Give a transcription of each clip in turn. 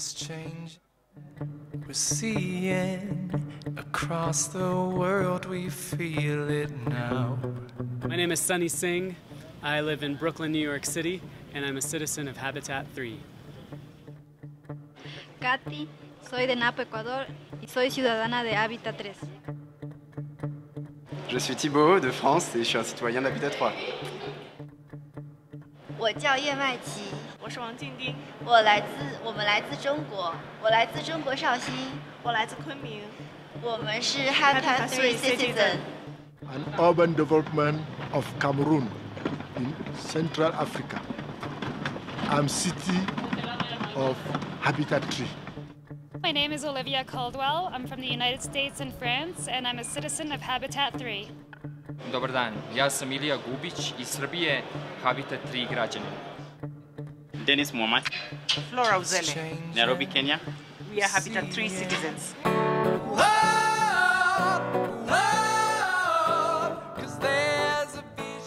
This change we're seeing across the world, we feel it now. My name is Sunny Singh. I live in Brooklyn, New York City, and I'm a citizen of Habitat 3. Katy, soy de Napo, Ecuador y soy ciudadana de Habitat 3. Je suis Thibaut de France et je suis un citoyen d'Habitat 3. 我叫叶麦琪，我 是王静丁，我来自我们来自中国，我来自中国绍兴，我来自昆明，我们是 Habitat Three Citizen。 An urban development of Cameroon in Central Africa. I'm city of Habitat Tree. My name is Olivia Caldwell. I'm from the United States and France, and I'm a citizen of Habitat 3. Dobar dan, ja sam Ilija Gubić iz Srbije, Habitat 3 građanin. Dennis Mohamed, Flora Uzele. Nairobi, Kenya. We are Habitat 3 citizens.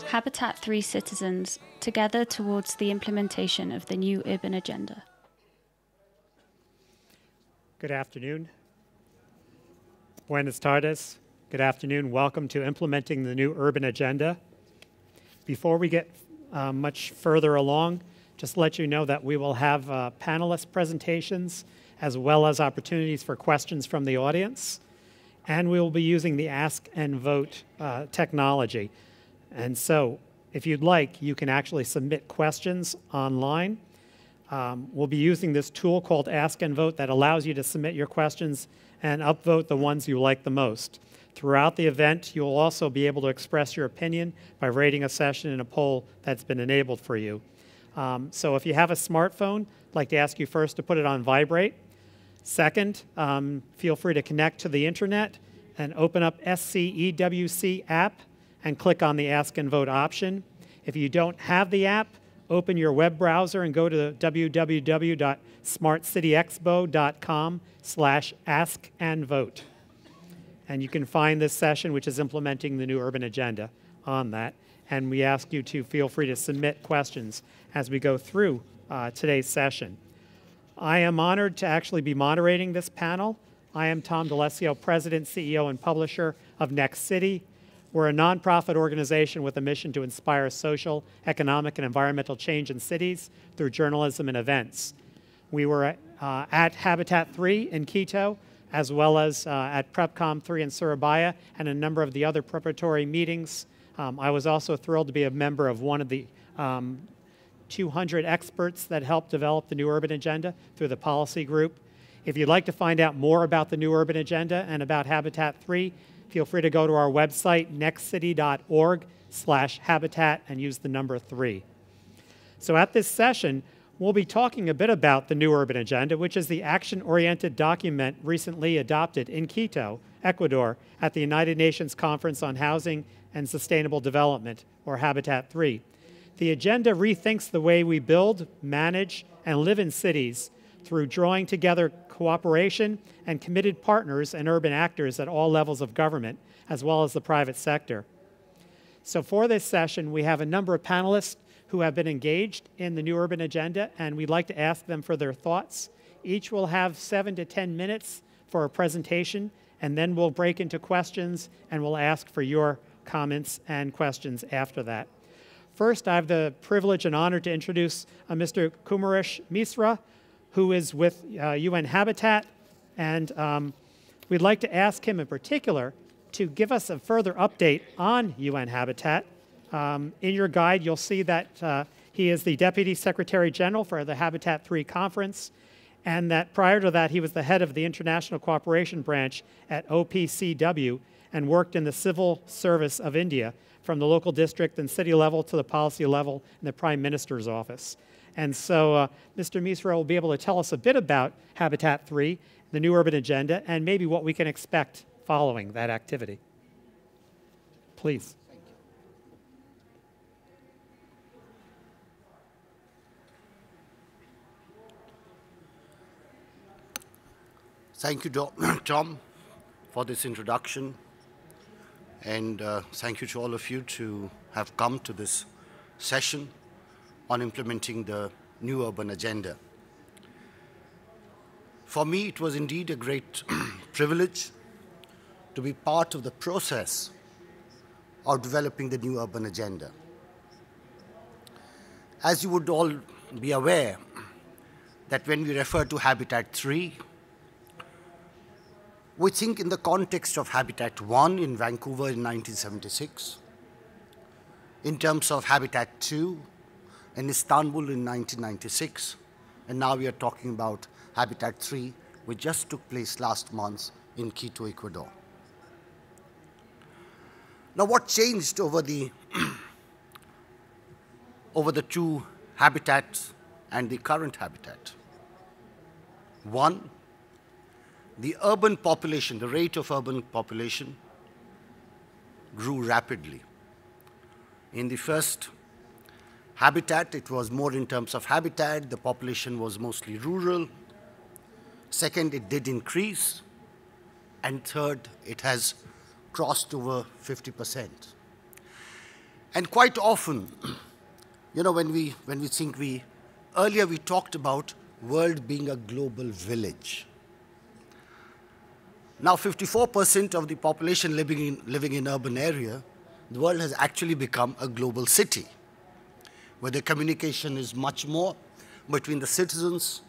Habitat 3 citizens, together towards the implementation of the new urban agenda. Good afternoon. Buenas tardes. Good afternoon. Welcome to implementing the new urban agenda. Before we get uh, much further along, just let you know that we will have uh, panelist presentations as well as opportunities for questions from the audience. And we will be using the ask and vote uh, technology. And so, if you'd like, you can actually submit questions online. Um, we'll be using this tool called Ask and Vote that allows you to submit your questions and upvote the ones you like the most. Throughout the event, you'll also be able to express your opinion by rating a session in a poll that's been enabled for you. Um, so if you have a smartphone, I'd like to ask you first to put it on vibrate. Second, um, feel free to connect to the internet and open up SCEWC app and click on the Ask and Vote option. If you don't have the app, open your web browser and go to www.smartcityexpo.com slash ask and vote. And you can find this session, which is implementing the new urban agenda, on that. And we ask you to feel free to submit questions as we go through uh, today's session. I am honored to actually be moderating this panel. I am Tom Dallessio, President, CEO, and publisher of Next City. We're a nonprofit organization with a mission to inspire social, economic, and environmental change in cities through journalism and events. We were uh, at Habitat 3 in Quito, as well as uh, at PrepCom 3 in Surabaya, and a number of the other preparatory meetings. Um, I was also thrilled to be a member of one of the um, 200 experts that helped develop the New Urban Agenda through the policy group. If you'd like to find out more about the New Urban Agenda and about Habitat 3, feel free to go to our website, nextcity.org slash habitat and use the number three. So at this session, we'll be talking a bit about the New Urban Agenda, which is the action-oriented document recently adopted in Quito, Ecuador, at the United Nations Conference on Housing and Sustainable Development, or Habitat 3. The agenda rethinks the way we build, manage, and live in cities through drawing together cooperation and committed partners and urban actors at all levels of government, as well as the private sector. So for this session, we have a number of panelists who have been engaged in the New Urban Agenda, and we'd like to ask them for their thoughts. Each will have seven to 10 minutes for a presentation, and then we'll break into questions, and we'll ask for your comments and questions after that. First, I have the privilege and honor to introduce uh, Mr. Kumaresh Misra, who is with uh, UN Habitat, and um, we'd like to ask him in particular to give us a further update on UN Habitat. Um, in your guide, you'll see that uh, he is the Deputy Secretary General for the Habitat 3 conference, and that prior to that, he was the head of the International Cooperation Branch at OPCW and worked in the civil service of India from the local district and city level to the policy level in the Prime Minister's office. And so uh, Mr. Misra will be able to tell us a bit about Habitat 3, the new urban agenda, and maybe what we can expect following that activity. Please. Thank you, Tom, for this introduction. And uh, thank you to all of you to have come to this session on implementing the new urban agenda. for me, it was indeed a great privilege to be part of the process of developing the new urban agenda. As you would all be aware, that when we refer to Habitat 3, we think in the context of Habitat 1 in Vancouver in 1976, in terms of Habitat 2 in Istanbul in 1996, and now we are talking about Habitat 3, which just took place last month in Quito, Ecuador. Now, what changed over the over the two habitats and the current habitat? One, the urban population, the rate of urban population grew rapidly. In the first habitat, it was more in terms of habitat, the population was mostly rural. Second, it did increase. And third, it has crossed over 50%. And quite often, you know, when we, when we think we, earlier we talked about world being a global village. Now 54% of the population living in, living in urban area, the world has actually become a global city, where the communication is much more between the citizens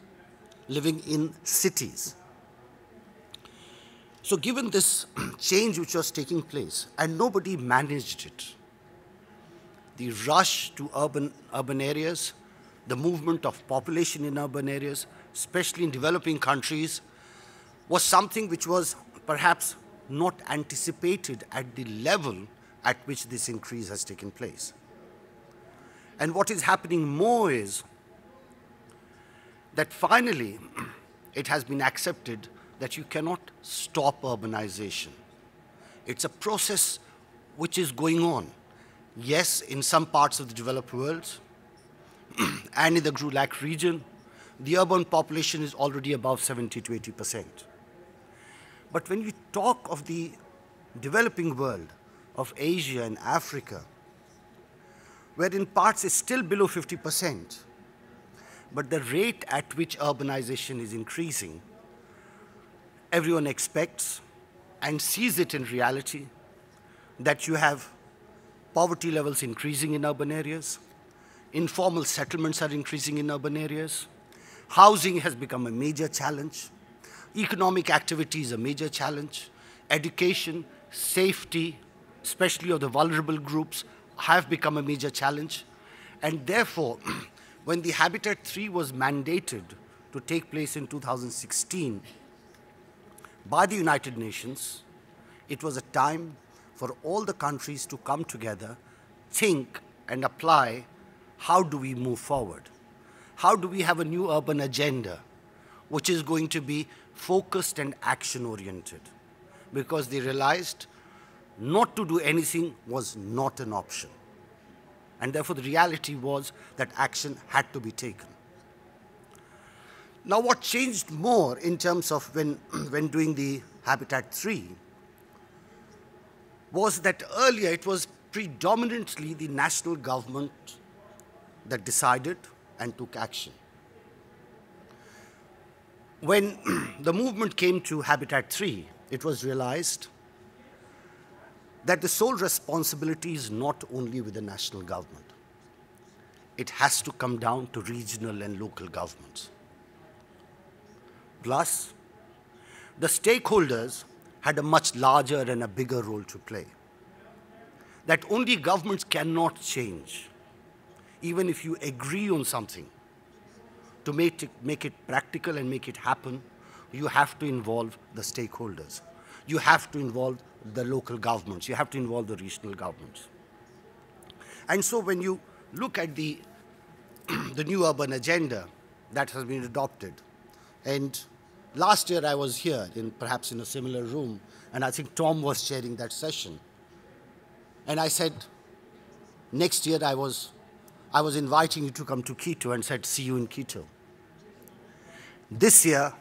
living in cities. So given this change which was taking place, and nobody managed it, the rush to urban, urban areas, the movement of population in urban areas, especially in developing countries, was something which was perhaps not anticipated at the level at which this increase has taken place. And what is happening more is that finally it has been accepted that you cannot stop urbanization. It's a process which is going on. Yes, in some parts of the developed world and in the GRULAC region, the urban population is already above 70 to 80 percent. But when you talk of the developing world, of Asia and Africa, where in parts it's still below 50 percent, but the rate at which urbanization is increasing everyone expects and sees it in reality that you have poverty levels increasing in urban areas, informal settlements are increasing in urban areas, housing has become a major challenge, economic activity is a major challenge, education, safety, especially of the vulnerable groups, have become a major challenge. And therefore, when the Habitat 3 was mandated to take place in 2016, by the United Nations, it was a time for all the countries to come together, think, and apply how do we move forward? How do we have a new urban agenda which is going to be focused and action oriented? Because they realized not to do anything was not an option. And therefore, the reality was that action had to be taken. Now, what changed more in terms of when, when doing the Habitat 3 was that earlier it was predominantly the national government that decided and took action. When the movement came to Habitat 3, it was realized that the sole responsibility is not only with the national government. It has to come down to regional and local governments. Plus, the stakeholders had a much larger and a bigger role to play. That only governments cannot change, even if you agree on something. To make it, make it practical and make it happen, you have to involve the stakeholders. You have to involve the local governments. You have to involve the regional governments. And so when you look at the, the new urban agenda that has been adopted, and Last year I was here, in perhaps in a similar room, and I think Tom was chairing that session. And I said, next year I was, I was inviting you to come to Quito and said, see you in Quito. This year,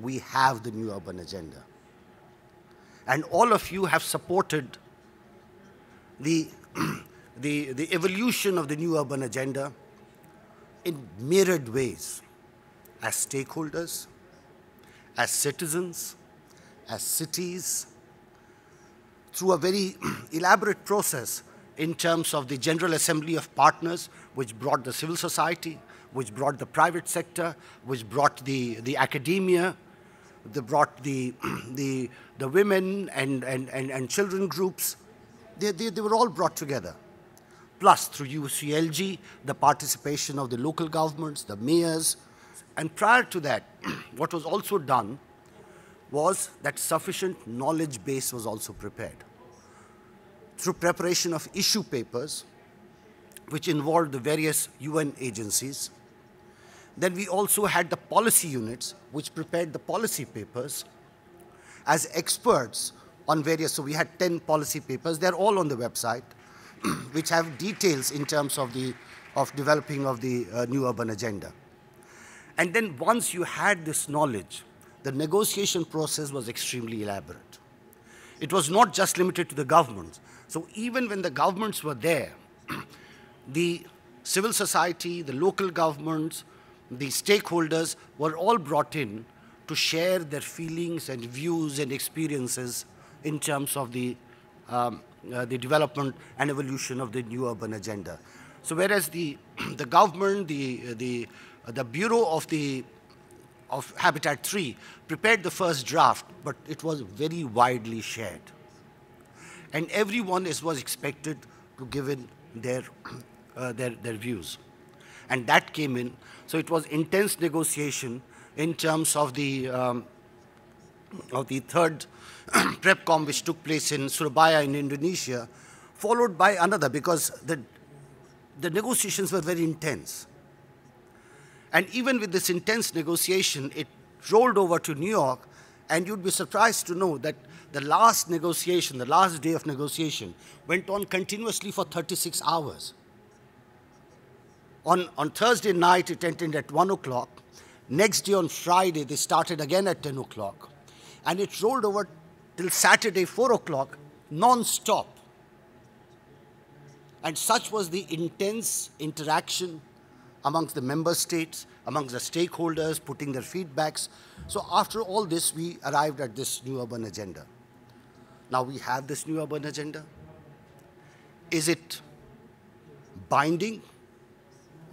we have the new urban agenda. And all of you have supported the, the, the evolution of the new urban agenda in myriad ways as stakeholders, as citizens, as cities, through a very elaborate process in terms of the General Assembly of Partners, which brought the civil society, which brought the private sector, which brought the, the academia, they brought the, the, the women and, and, and, and children groups. They, they, they were all brought together. Plus, through UCLG, the participation of the local governments, the mayors. And prior to that, what was also done was that sufficient knowledge base was also prepared. Through preparation of issue papers, which involved the various UN agencies, then we also had the policy units, which prepared the policy papers as experts on various, so we had 10 policy papers, they're all on the website, which have details in terms of the of developing of the uh, new urban agenda. And then once you had this knowledge, the negotiation process was extremely elaborate. It was not just limited to the governments. So even when the governments were there, the civil society, the local governments, the stakeholders were all brought in to share their feelings and views and experiences in terms of the, um, uh, the development and evolution of the new urban agenda. So whereas the, the government, the, the, the Bureau of, the, of Habitat 3 prepared the first draft, but it was very widely shared. And everyone is, was expected to give in their, uh, their, their views. And that came in. So it was intense negotiation in terms of the, um, of the third PrepCom, which took place in Surabaya in Indonesia, followed by another because the, the negotiations were very intense. And even with this intense negotiation, it rolled over to New York, and you'd be surprised to know that the last negotiation, the last day of negotiation, went on continuously for 36 hours. On, on Thursday night, it ended at 1 o'clock. Next day on Friday, they started again at 10 o'clock. And it rolled over till Saturday, 4 o'clock, non-stop. And such was the intense interaction amongst the member states, amongst the stakeholders, putting their feedbacks. So after all this, we arrived at this new urban agenda. Now we have this new urban agenda. Is it binding?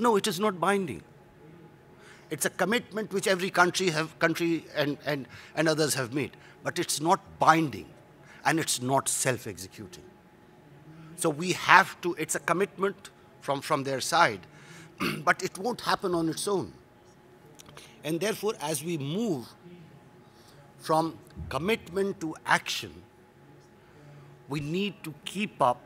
No, it is not binding. It's a commitment which every country have country and, and, and others have made. But it's not binding and it's not self-executing. So we have to, it's a commitment from, from their side, but it won't happen on its own. And therefore, as we move from commitment to action, we need to keep up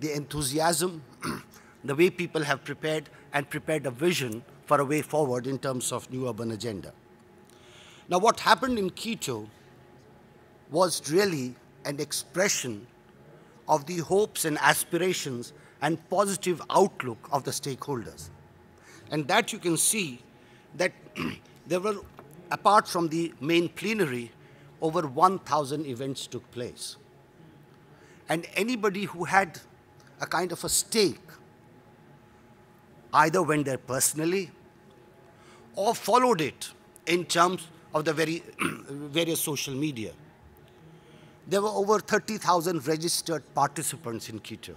the enthusiasm, the way people have prepared and prepared a vision for a way forward in terms of new urban agenda. Now, what happened in Quito was really an expression of the hopes and aspirations and positive outlook of the stakeholders. And that you can see that there were, apart from the main plenary, over 1,000 events took place. And anybody who had a kind of a stake either went there personally or followed it in terms of the very various social media. There were over 30,000 registered participants in Quito.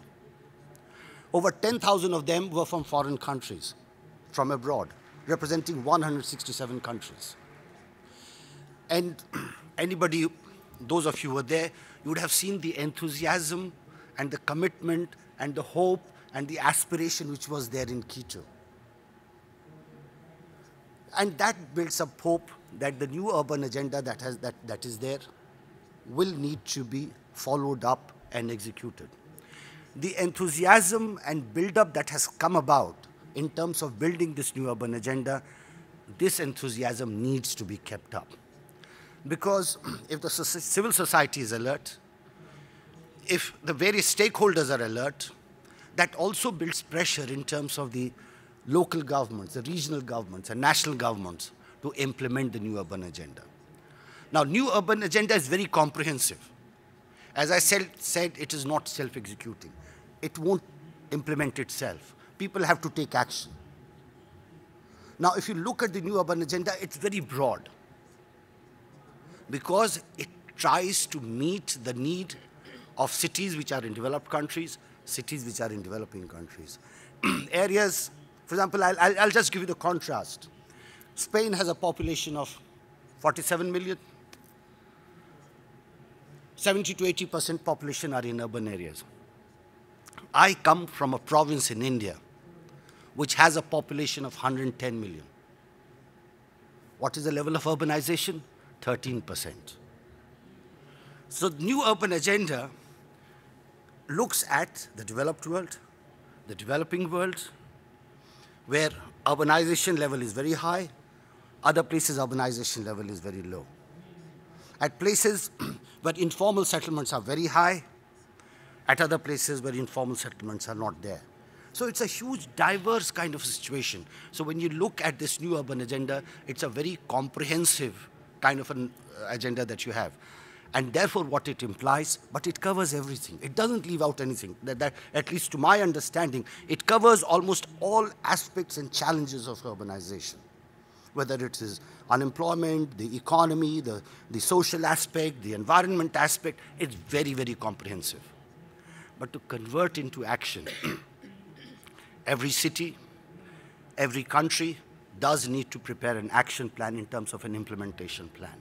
Over 10,000 of them were from foreign countries, from abroad, representing 167 countries. And anybody, those of you who were there, you would have seen the enthusiasm and the commitment and the hope and the aspiration which was there in Quito. And that builds up hope that the new urban agenda that, has, that, that is there will need to be followed up and executed. The enthusiasm and build-up that has come about in terms of building this new urban agenda, this enthusiasm needs to be kept up. Because if the civil society is alert, if the various stakeholders are alert, that also builds pressure in terms of the local governments, the regional governments, and national governments to implement the new urban agenda. Now, new urban agenda is very comprehensive. As I said, it is not self-executing. It won't implement itself. People have to take action. Now, if you look at the new urban agenda, it's very broad. because it tries to meet the need of cities which are in developed countries, cities which are in developing countries. Areas, for example, I'll, I'll, I'll just give you the contrast. Spain has a population of 47 million. 70 to 80 percent population are in urban areas. I come from a province in India which has a population of 110 million. What is the level of urbanization? 13%. So the new urban agenda looks at the developed world, the developing world, where urbanization level is very high, other places urbanization level is very low. At places where informal settlements are very high, at other places where informal settlements are not there. So it's a huge, diverse kind of situation. So when you look at this new urban agenda, it's a very comprehensive kind of an uh, agenda that you have. And therefore, what it implies, but it covers everything. It doesn't leave out anything. That, that, at least to my understanding, it covers almost all aspects and challenges of urbanization. Whether it is unemployment, the economy, the, the social aspect, the environment aspect, it's very, very comprehensive. But to convert into action, every city, every country does need to prepare an action plan in terms of an implementation plan.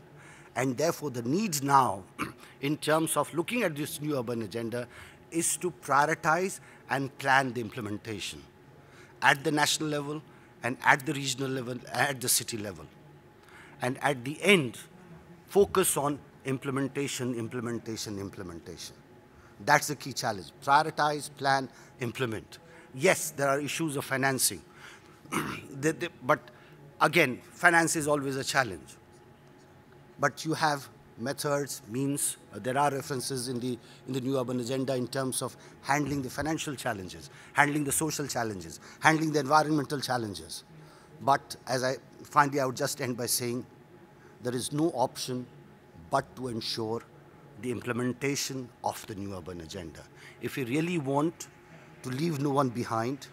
And therefore, the needs now, in terms of looking at this new urban agenda, is to prioritize and plan the implementation at the national level and at the regional level, at the city level. And at the end, focus on implementation, implementation, implementation. That's the key challenge. Prioritize, plan, implement. Yes, there are issues of financing. but again, finance is always a challenge. But you have methods, means. Uh, there are references in the, in the new urban agenda in terms of handling the financial challenges, handling the social challenges, handling the environmental challenges. But as I finally, I would just end by saying there is no option but to ensure the implementation of the new urban agenda. If we really want to leave no one behind,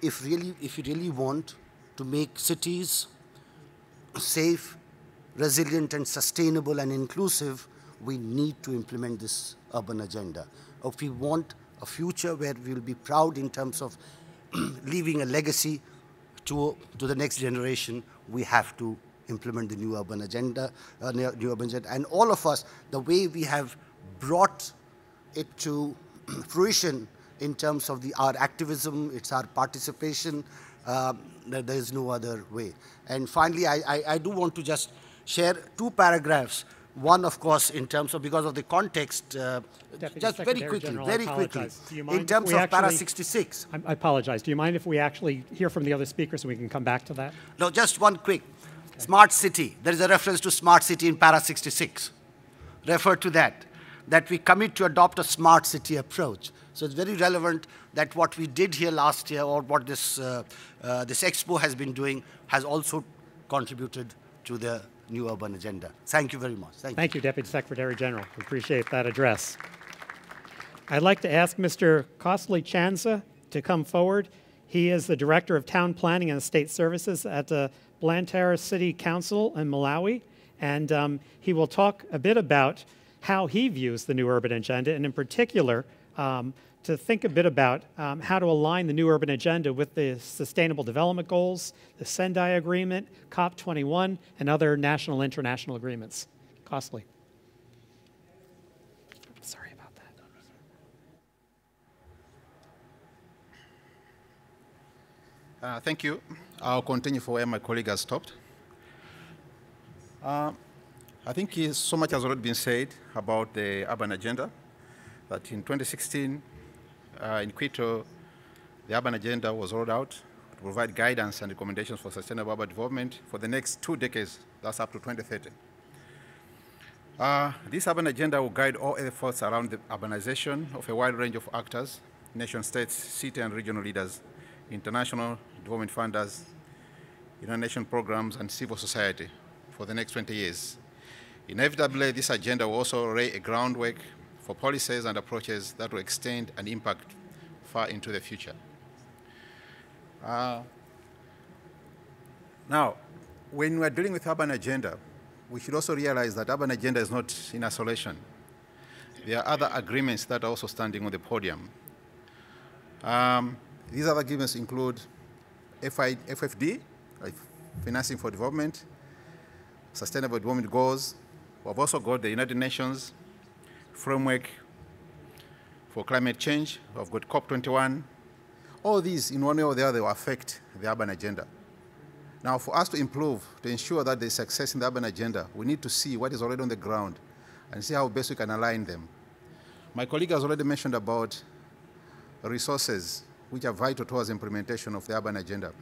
if really, if you really want to make cities safe, resilient and sustainable and inclusive, we need to implement this urban agenda. If we want a future where we will be proud in terms of leaving a legacy to, to the next generation, we have to implement the new urban agenda, uh, new urban agenda. And all of us, the way we have brought it to fruition in terms of the, our activism, it's our participation, uh, there is no other way. And finally, I, I, I do want to just share two paragraphs one, of course, in terms of because of the context, uh, just Secretary very quickly, General, very quickly, in terms of actually, para 66. I, I, apologize. Do you mind if we actually hear from the other speakers and we can come back to that? No, just one quick. Okay. Smart city. There is a reference to smart city in para 66. Refer to that. That we commit to adopt a smart city approach. So it's very relevant that what we did here last year or what this, uh, uh, this expo has been doing has also contributed to the new urban agenda. Thank you very much. Thank, Thank you. you, Deputy Secretary General. We appreciate that address. I'd like to ask Mr. Costly Chanza to come forward. He is the Director of Town Planning and Estate Services at the Blantyre City Council in Malawi, and um, he will talk a bit about how he views the new urban agenda, and in particular, um, to think a bit about um, how to align the new urban agenda with the Sustainable Development Goals, the Sendai Agreement, COP21, and other national international agreements. Costly. Sorry about that. Uh, thank you. I'll continue for where my colleague has stopped. Uh, I think so much has already been said about the urban agenda that in 2016 uh, in Quito, the urban agenda was rolled out to provide guidance and recommendations for sustainable urban development for the next two decades, that's up to 2030. Uh, this urban agenda will guide all efforts around the urbanization of a wide range of actors, nation states, city and regional leaders, international development funders, United Nations programs, and civil society for the next 20 years. Inevitably, this agenda will also lay a groundwork for policies and approaches that will extend and impact far into the future. Uh, now, when we're dealing with urban agenda, we should also realize that urban agenda is not in isolation. There are other agreements that are also standing on the podium. Um, these other agreements include FI, FFD, like Financing for Development, Sustainable Development Goals. We've also got the United Nations Framework for Climate Change. We've got COP21. All these, in one way or the other, will affect the urban agenda. Now, for us to improve, to ensure that there's success in the urban agenda, we need to see what is already on the ground and see how best we can align them. My colleague has already mentioned about resources which are vital towards implementation of the urban agenda.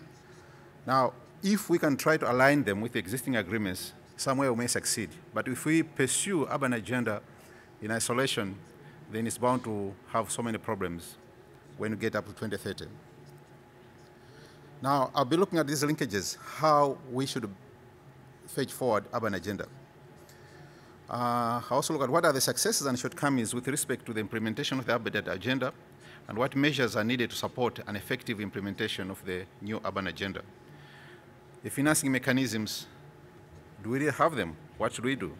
Now, if we can try to align them with existing agreements, somewhere we may succeed. But if we pursue urban agenda in isolation, then it's bound to have so many problems when we get up to 2030. Now, I'll be looking at these linkages, how we should fetch forward urban agenda. Uh, I also look at what are the successes and shortcomings with respect to the implementation of the urban agenda and what measures are needed to support an effective implementation of the new urban agenda. The financing mechanisms, do we really have them? What should we do?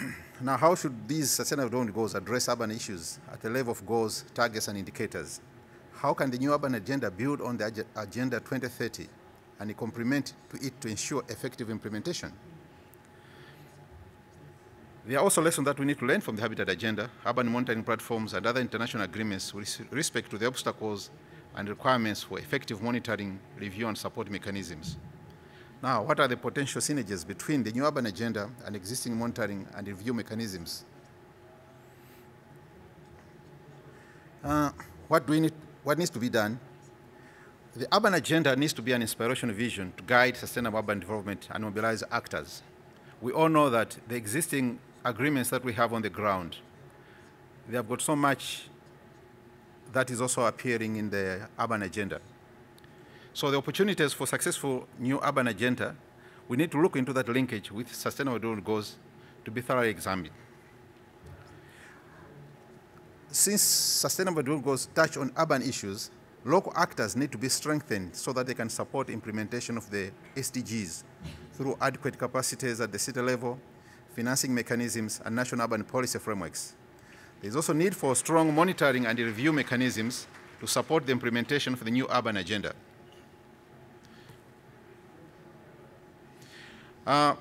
now, how should these sustainable development goals address urban issues at the level of goals, targets, and indicators? How can the new urban agenda build on the Agenda 2030 and complement to it to ensure effective implementation? There are also lessons that we need to learn from the Habitat Agenda, urban monitoring platforms, and other international agreements with respect to the obstacles and requirements for effective monitoring, review, and support mechanisms. Now, what are the potential synergies between the new urban agenda and existing monitoring and review mechanisms? Uh, what, do we need, what needs to be done? The urban agenda needs to be an inspirational vision to guide sustainable urban development and mobilize actors. We all know that the existing agreements that we have on the ground, they have got so much that is also appearing in the urban agenda. So the opportunities for successful new urban agenda, we need to look into that linkage with sustainable development goals to be thoroughly examined. Since sustainable development goals touch on urban issues, local actors need to be strengthened so that they can support implementation of the SDGs through adequate capacities at the city level, financing mechanisms, and national urban policy frameworks. There's also need for strong monitoring and review mechanisms to support the implementation of the new urban agenda. Uh,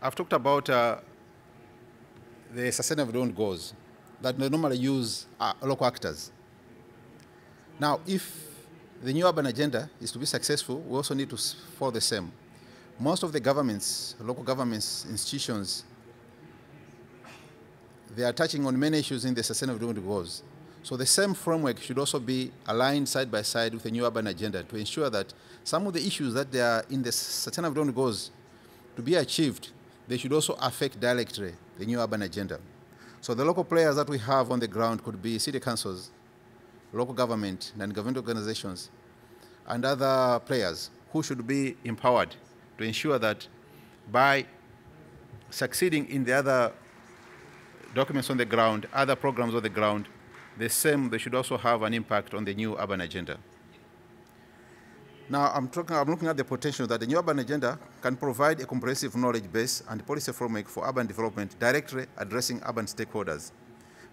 I've talked about uh, the sustainable development goals that normally use uh, local actors. Now, if the new urban agenda is to be successful, we also need to follow the same. Most of the governments, local governments, institutions, they are touching on many issues in the sustainable development goals. So the same framework should also be aligned side by side with the new urban agenda to ensure that some of the issues that they are in the sustainable development goals to be achieved, they should also affect directly the new urban agenda. So the local players that we have on the ground could be city councils, local government, non-government organizations, and other players who should be empowered to ensure that by succeeding in the other documents on the ground, other programs on the ground, the same, they should also have an impact on the new urban agenda. Now, I'm, talking, I'm looking at the potential that the new urban agenda can provide a comprehensive knowledge base and policy framework for urban development directly addressing urban stakeholders.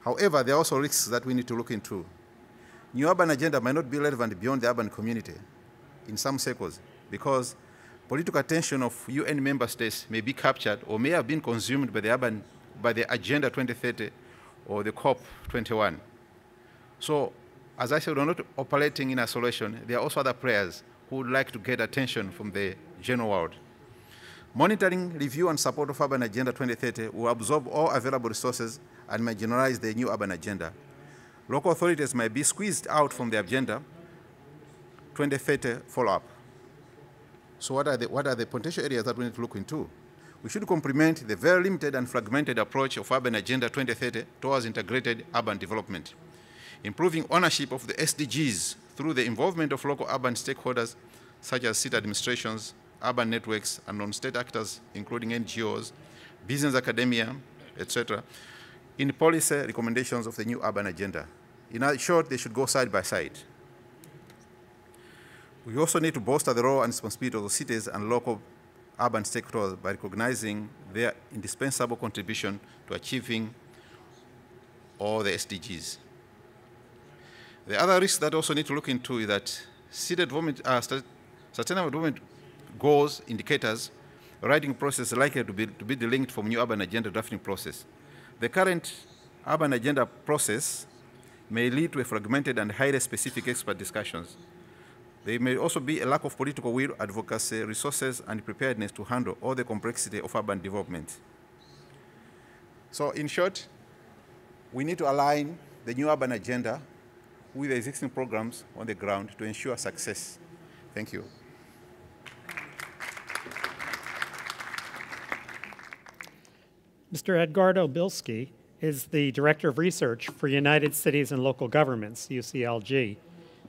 However, there are also risks that we need to look into. New urban agenda might not be relevant beyond the urban community in some circles because political attention of UN member states may be captured or may have been consumed by the urban by the Agenda 2030 or the COP 21. So, as I said, we're not operating in isolation. There are also other players who would like to get attention from the general world. Monitoring, review, and support of Urban Agenda 2030 will absorb all available resources and may generalize the new urban agenda. Local authorities may be squeezed out from the agenda 2030 follow-up. So what are, the, what are the potential areas that we need to look into? we should complement the very limited and fragmented approach of Urban Agenda 2030 towards integrated urban development. Improving ownership of the SDGs through the involvement of local urban stakeholders such as city administrations, urban networks, and non-state actors, including NGOs, business academia, etc., in policy recommendations of the new urban agenda. In short, they should go side by side. We also need to bolster the role and responsibility of the cities and local urban stakeholders by recognizing their indispensable contribution to achieving all the SDGs. The other risk that also need to look into is that seeded uh, sustainable development goals, indicators, writing process likely to be, to be delinked from new urban agenda drafting process. The current urban agenda process may lead to a fragmented and highly specific expert discussions. There may also be a lack of political will, advocacy, resources, and preparedness to handle all the complexity of urban development. So in short, we need to align the new urban agenda with the existing programs on the ground to ensure success. Thank you. Mr. Edgardo Bilsky is the Director of Research for United Cities and Local Governments, UCLG.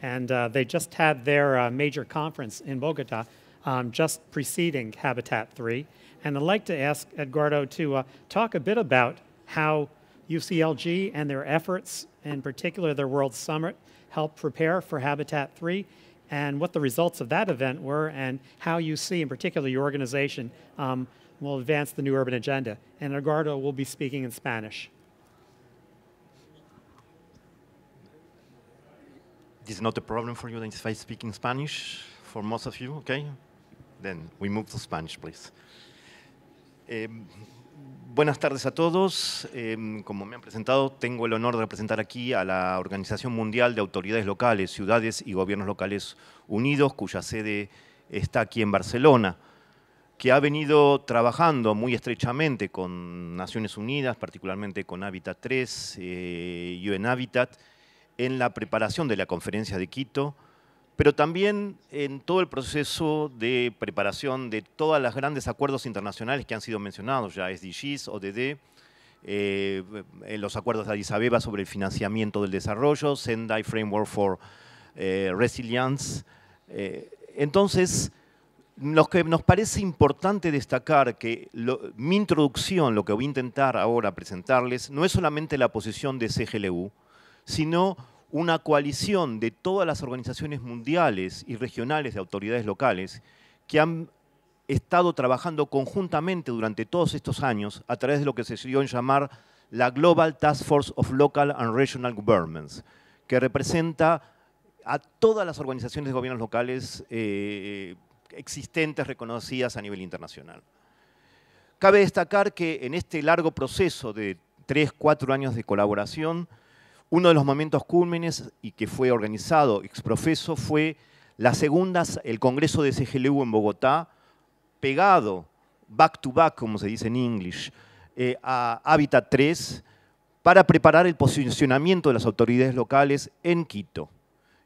And uh, they just had their uh, major conference in Bogota um, just preceding Habitat 3. And I'd like to ask Edgardo to uh, talk a bit about how UCLG and their efforts, in particular their World Summit, helped prepare for Habitat 3 and what the results of that event were and how you see, in particular, your organization um, will advance the new urban agenda. And Edgardo will be speaking in Spanish. This is not a problem for you that if I speak in Spanish for most of you, okay? Then we move to Spanish, please. Eh, buenas tardes a todos. Eh, como me han presentado, tengo el honor de representar aquí a la Organización Mundial de Autoridades Locales, Ciudades y Gobiernos Locales Unidos, cuya sede está aquí en Barcelona que ha venido trabajando muy estrechamente con Naciones Unidas, particularmente con Habitat 3, eh, UN Habitat, en la preparación de la conferencia de Quito, pero también en todo el proceso de preparación de todos los grandes acuerdos internacionales que han sido mencionados ya, SDGs, ODD, eh, los acuerdos de Addis Abeba sobre el financiamiento del desarrollo, Sendai Framework for eh, Resilience. Eh, entonces, lo que nos parece importante destacar que mi introducción, lo que voy a intentar ahora presentarles, no es solamente la posición de CGLU, sino una coalición de todas las organizaciones mundiales y regionales de autoridades locales que han estado trabajando conjuntamente durante todos estos años a través de lo que se dio en llamar la Global Task Force of Local and Regional Governments, que representa a todas las organizaciones de gobiernos locales eh, existentes reconocidas a nivel internacional. Cabe destacar que en este largo proceso de tres, cuatro años de colaboración, uno de los momentos cúlmenes y que fue organizado ex profeso fue la segunda, el Congreso de CGLU en Bogotá, pegado back to back, como se dice en inglés, eh, a Habitat 3 para preparar el posicionamiento de las autoridades locales en Quito.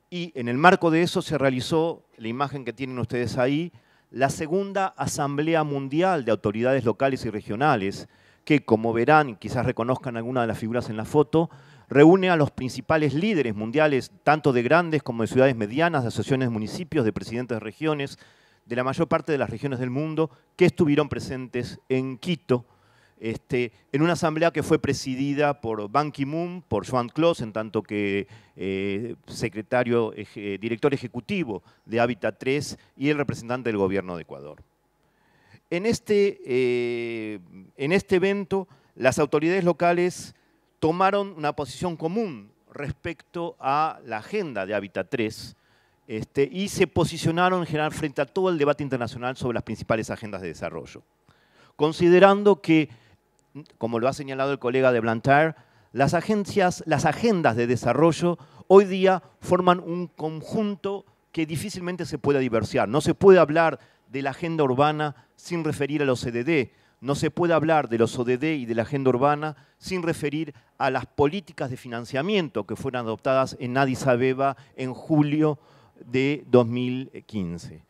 Y en el marco de eso se realizó, la imagen que tienen ustedes ahí, la segunda Asamblea Mundial de Autoridades Locales y Regionales, que como verán, quizás reconozcan alguna de las figuras en la foto, reúne a los principales líderes mundiales, tanto de grandes como de ciudades medianas, de asociaciones de municipios, de presidentes de regiones, de la mayor parte de las regiones del mundo, que estuvieron presentes en Quito este, en una asamblea que fue presidida por Ban Ki-moon, por Joan Clos, en tanto que eh, secretario, director ejecutivo de Habitat 3 y el representante del gobierno de Ecuador. En este, eh, en este evento, las autoridades locales tomaron una posición común respecto a la agenda de Habitat 3 este, y se posicionaron en general frente a todo el debate internacional sobre las principales agendas de desarrollo, considerando que como lo ha señalado el colega de Blantyre, las, las agendas de desarrollo hoy día forman un conjunto que difícilmente se puede diversiar. No se puede hablar de la agenda urbana sin referir a los CDD, no se puede hablar de los ODD y de la agenda urbana sin referir a las políticas de financiamiento que fueron adoptadas en Addis Abeba en julio de 2015.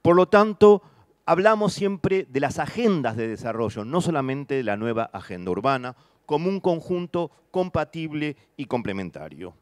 Por lo tanto, hablamos siempre de las agendas de desarrollo, no solamente de la nueva agenda urbana, como un conjunto compatible y complementario.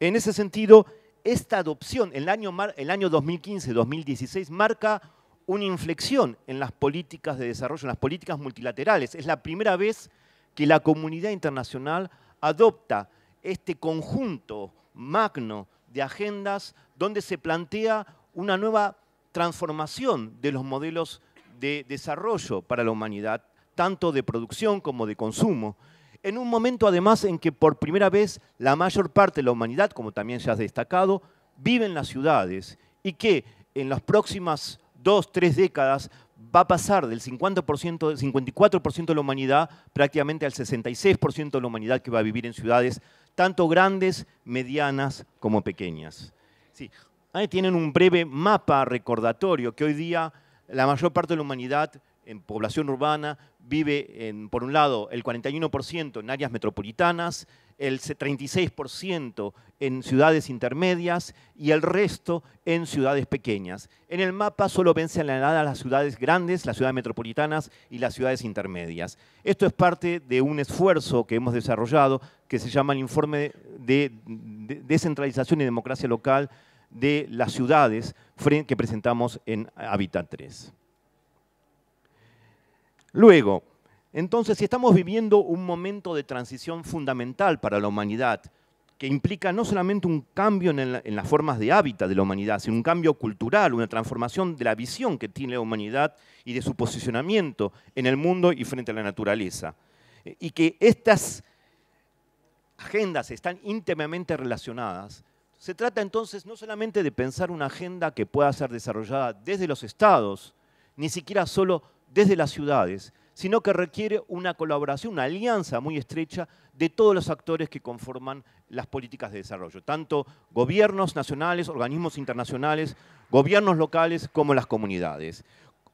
En ese sentido, esta adopción, el año, el año 2015-2016, marca una inflexión en las políticas de desarrollo, en las políticas multilaterales. Es la primera vez que la comunidad internacional adopta este conjunto magno de agendas donde se plantea una nueva transformación de los modelos de desarrollo para la humanidad, tanto de producción como de consumo, en un momento además en que por primera vez la mayor parte de la humanidad, como también ya has destacado, vive en las ciudades y que en las próximas dos, tres décadas va a pasar del 50%, del 54% de la humanidad prácticamente al 66% de la humanidad que va a vivir en ciudades tanto grandes, medianas como pequeñas. Sí. Ahí tienen un breve mapa recordatorio que hoy día la mayor parte de la humanidad en población urbana vive, en, por un lado, el 41% en áreas metropolitanas, el 36% en ciudades intermedias y el resto en ciudades pequeñas. En el mapa solo ven señaladas las ciudades grandes, las ciudades metropolitanas y las ciudades intermedias. Esto es parte de un esfuerzo que hemos desarrollado que se llama el Informe de Descentralización y Democracia Local de las ciudades que presentamos en Habitat 3. Luego, entonces, si estamos viviendo un momento de transición fundamental para la humanidad, que implica no solamente un cambio en, las formas de hábitat de la humanidad, sino un cambio cultural, una transformación de la visión que tiene la humanidad y de su posicionamiento en el mundo y frente a la naturaleza. Y que estas agendas están íntimamente relacionadas. Se trata entonces no solamente de pensar una agenda que pueda ser desarrollada desde los estados, ni siquiera solo desde las ciudades, sino que requiere una colaboración, una alianza muy estrecha de todos los actores que conforman las políticas de desarrollo, tanto gobiernos nacionales, organismos internacionales, gobiernos locales como las comunidades.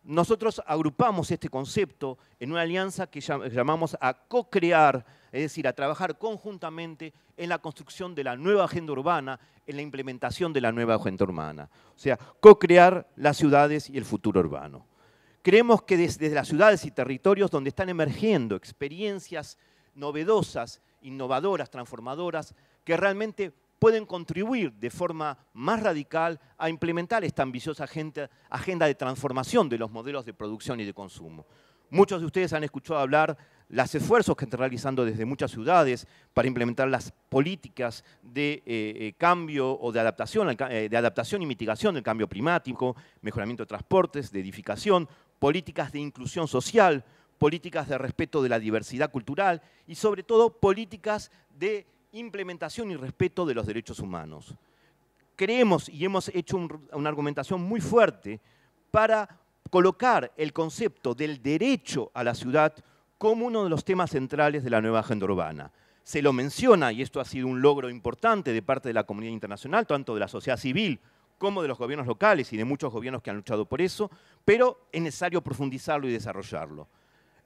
Nosotros agrupamos este concepto en una alianza que llamamos a co-crear, es decir, a trabajar conjuntamente en la construcción de la nueva agenda urbana, en la implementación de la nueva agenda urbana. O sea, co-crear las ciudades y el futuro urbano. Creemos que desde, las ciudades y territorios donde están emergiendo experiencias novedosas, innovadoras, transformadoras, que realmente pueden contribuir de forma más radical a implementar esta ambiciosa agenda, de transformación de los modelos de producción y de consumo. Muchos de ustedes han escuchado hablar los esfuerzos que están realizando desde muchas ciudades para implementar las políticas de eh, eh, cambio o de adaptación, eh, de adaptación y mitigación del cambio climático, mejoramiento de transportes, de edificación, políticas de inclusión social, políticas de respeto de la diversidad cultural y sobre todo políticas de implementación y respeto de los derechos humanos. Creemos y hemos hecho una argumentación muy fuerte para colocar el concepto del derecho a la ciudad como uno de los temas centrales de la nueva agenda urbana. Se lo menciona, y esto ha sido un logro importante de parte de la comunidad internacional, tanto de la sociedad civil como de los gobiernos locales y de muchos gobiernos que han luchado por eso, pero es necesario profundizarlo y desarrollarlo.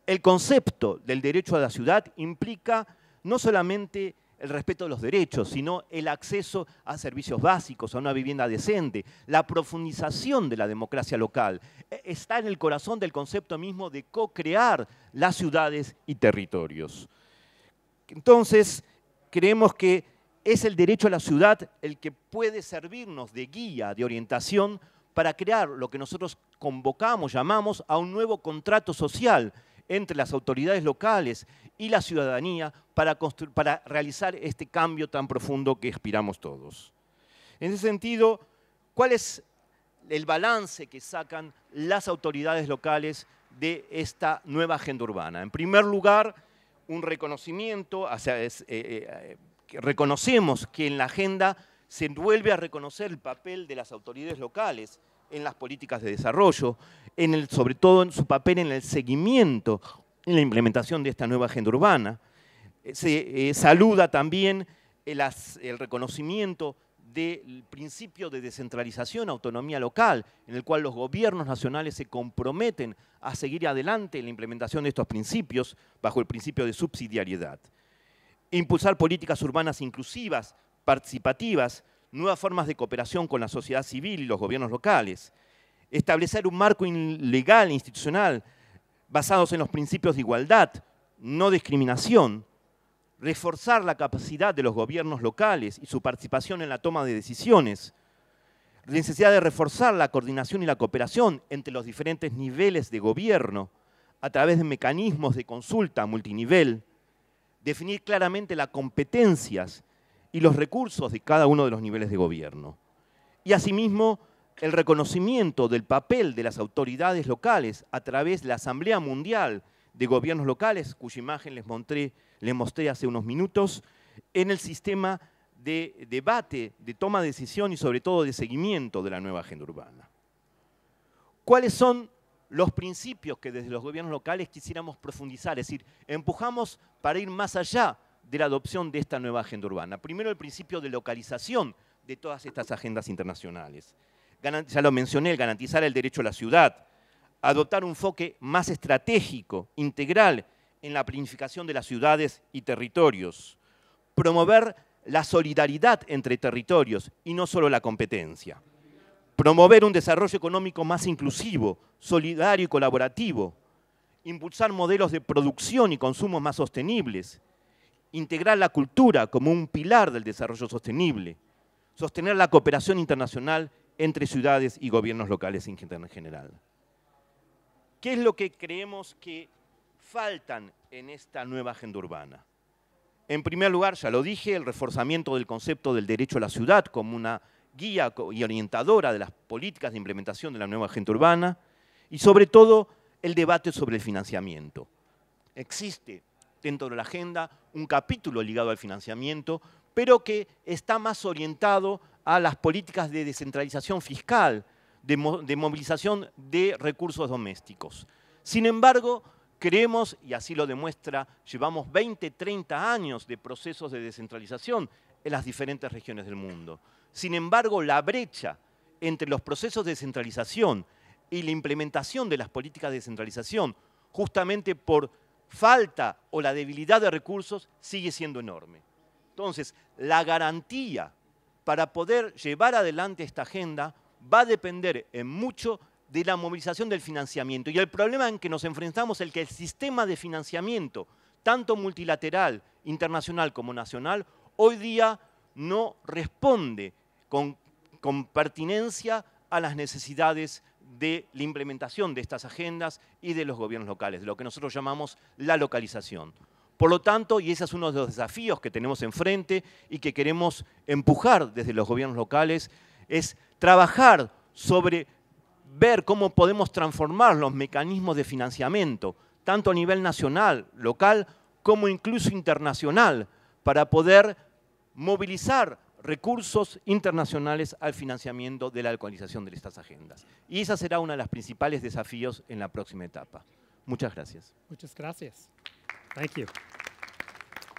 El concepto del derecho a la ciudad implica no solamente el respeto de los derechos, sino el acceso a servicios básicos, a una vivienda decente, la profundización de la democracia local. E, está en el corazón del concepto mismo de co-crear las ciudades y territorios. Entonces, creemos que es el derecho a la ciudad el que puede servirnos de guía, de orientación, para crear lo que nosotros convocamos, llamamos a un nuevo contrato social entre las autoridades locales y la ciudadanía para, para realizar este cambio tan profundo que aspiramos todos. En ese sentido, ¿cuál es el balance que sacan las autoridades locales de esta nueva agenda urbana? En primer lugar, un reconocimiento, hacia, eh, eh, reconocemos que en la agenda se vuelve a reconocer el papel de las autoridades locales en las políticas de desarrollo, sobre todo en su papel en el seguimiento, en la implementación de esta nueva agenda urbana. Eh, se eh, saluda también el, el reconocimiento del principio de descentralización, autonomía local, en el cual los gobiernos nacionales se comprometen a seguir adelante en la implementación de estos principios bajo el principio de subsidiariedad impulsar políticas urbanas inclusivas, participativas, nuevas formas de cooperación con la sociedad civil y los gobiernos locales, establecer un marco legal e institucional basados en los principios de igualdad, no discriminación, reforzar la capacidad de los gobiernos locales y su participación en la toma de decisiones, la necesidad de reforzar la coordinación y la cooperación entre los diferentes niveles de gobierno a través de mecanismos de consulta multinivel, definir claramente las competencias y los recursos de cada uno de los niveles de gobierno. Y asimismo, el reconocimiento del papel de las autoridades locales a través de la Asamblea Mundial de Gobiernos Locales, cuya imagen les mostré, hace unos minutos, en el sistema de debate, de toma de decisión y sobre todo de seguimiento de la nueva agenda urbana. ¿Cuáles son los principios que desde los gobiernos locales quisiéramos profundizar? Es decir, empujamos para ir más allá de la adopción de esta nueva agenda urbana. Primero el principio de localización de todas estas agendas internacionales. Ya lo mencioné, garantizar el derecho a la ciudad, adoptar un enfoque más estratégico, integral en la planificación de las ciudades y territorios, promover la solidaridad entre territorios y no solo la competencia, promover un desarrollo económico más inclusivo, solidario y colaborativo, impulsar modelos de producción y consumo más sostenibles, integrar la cultura como un pilar del desarrollo sostenible, sostener la cooperación internacional entre ciudades y gobiernos locales en general. ¿Qué es lo que creemos que faltan en esta nueva agenda urbana? En primer lugar, ya lo dije, el reforzamiento del concepto del derecho a la ciudad como una guía y orientadora de las políticas de implementación de la nueva agenda urbana y sobre todo el debate sobre el financiamiento. Existe dentro de la agenda un capítulo ligado al financiamiento, pero que está más orientado a las políticas de descentralización fiscal, de, movilización de recursos domésticos. Sin embargo, creemos, y así lo demuestra, llevamos 20, 30 años de procesos de descentralización en las diferentes regiones del mundo. Sin embargo, la brecha entre los procesos de descentralización y la implementación de las políticas de descentralización, justamente por falta o la debilidad de recursos, sigue siendo enorme. Entonces, la garantía para poder llevar adelante esta agenda va a depender en mucho de la movilización del financiamiento. Y el problema en que nos enfrentamos es que el sistema de financiamiento, tanto multilateral, internacional como nacional, hoy día no responde con, pertinencia a las necesidades de la implementación de estas agendas y de los gobiernos locales, lo que nosotros llamamos la localización. Por lo tanto, y ese es uno de los desafíos que tenemos enfrente y que queremos empujar desde los gobiernos locales, es trabajar sobre ver cómo podemos transformar los mecanismos de financiamiento, tanto a nivel nacional, local, como incluso internacional, para poder movilizar recursos internacionales al financiamiento de la actualización de estas agendas. Y esa será uno de los principales desafíos en la próxima etapa. Muchas gracias. Muchas gracias. Thank you.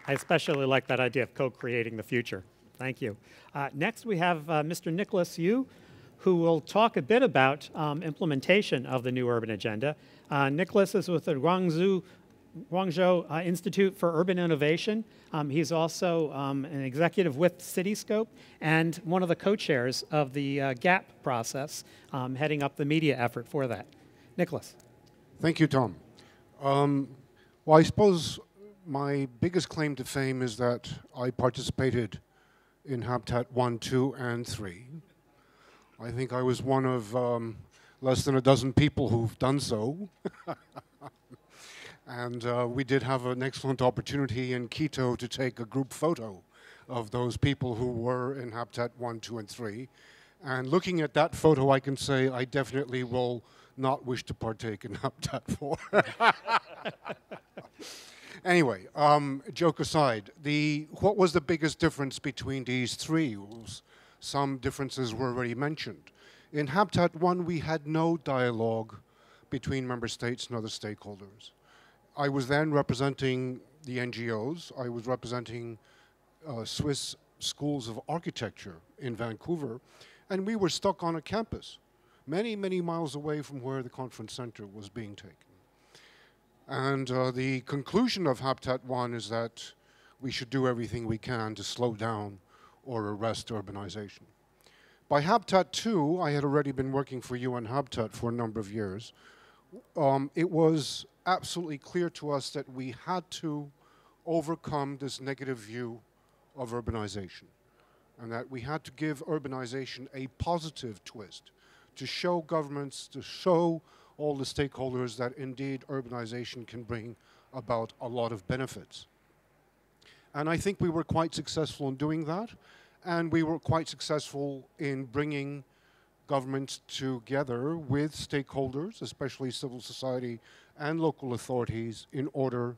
I especially like that idea of co-creating the future. Thank you. Uh, next, we have uh, Mr. Nicholas You, who will talk a bit about um, implementation of the new urban agenda. Uh, Nicholas is with the Guangzhou Guangzhou uh, Institute for Urban Innovation. Um, he's also um, an executive with Citiscope and one of the co-chairs of the uh, GAP process, um, heading up the media effort for that. Nicholas. Thank you, Tom. Um, well, I suppose my biggest claim to fame is that I participated in Habitat 1, 2, and 3. I think I was one of um, less than a dozen people who've done so. And uh, we did have an excellent opportunity in Quito to take a group photo of those people who were in Habitat 1, 2, and 3. And looking at that photo, I can say I definitely will not wish to partake in Habitat 4. anyway, um, joke aside, the, what was the biggest difference between these three rules? Some differences were already mentioned. In Habitat 1, we had no dialogue between member states and other stakeholders. I was then representing the NGOs. I was representing uh, Swiss schools of architecture in Vancouver, and we were stuck on a campus, many, many miles away from where the conference center was being taken. And uh, the conclusion of Habitat 1 is that we should do everything we can to slow down or arrest urbanization. By Habitat 2, I had already been working for UN Habitat for a number of years. Um, it was absolutely clear to us that we had to overcome this negative view of urbanization and that we had to give urbanization a positive twist to show governments, to show all the stakeholders that indeed urbanization can bring about a lot of benefits. And I think we were quite successful in doing that, and we were quite successful in bringing governments together with stakeholders, especially civil society and local authorities, in order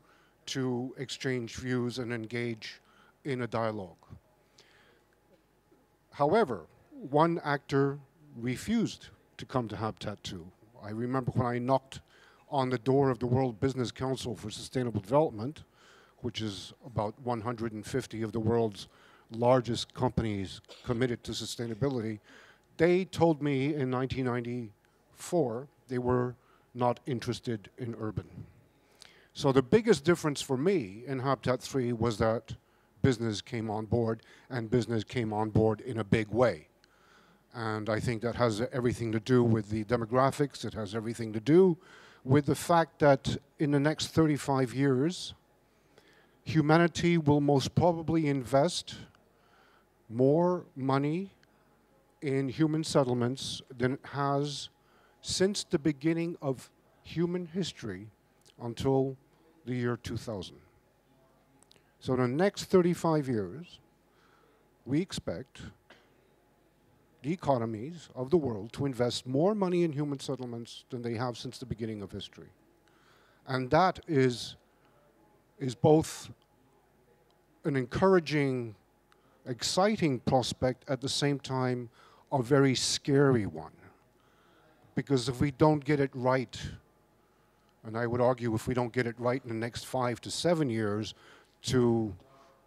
to exchange views and engage in a dialogue. However, one actor refused to come to Habitat 2. I remember when I knocked on the door of the World Business Council for Sustainable Development, which is about 150 of the world's largest companies committed to sustainability, they told me in 1994 they were not interested in urban. So the biggest difference for me in Habitat 3 was that business came on board and business came on board in a big way. And I think that has everything to do with the demographics. It has everything to do with the fact that in the next 35 years, humanity will most probably invest more money in human settlements than it has since the beginning of human history until the year 2000. So in the next 35 years, we expect the economies of the world to invest more money in human settlements than they have since the beginning of history. And that is, is both an encouraging, exciting prospect at the same time a very scary one. Because if we don't get it right, and I would argue if we don't get it right in the next five to seven years to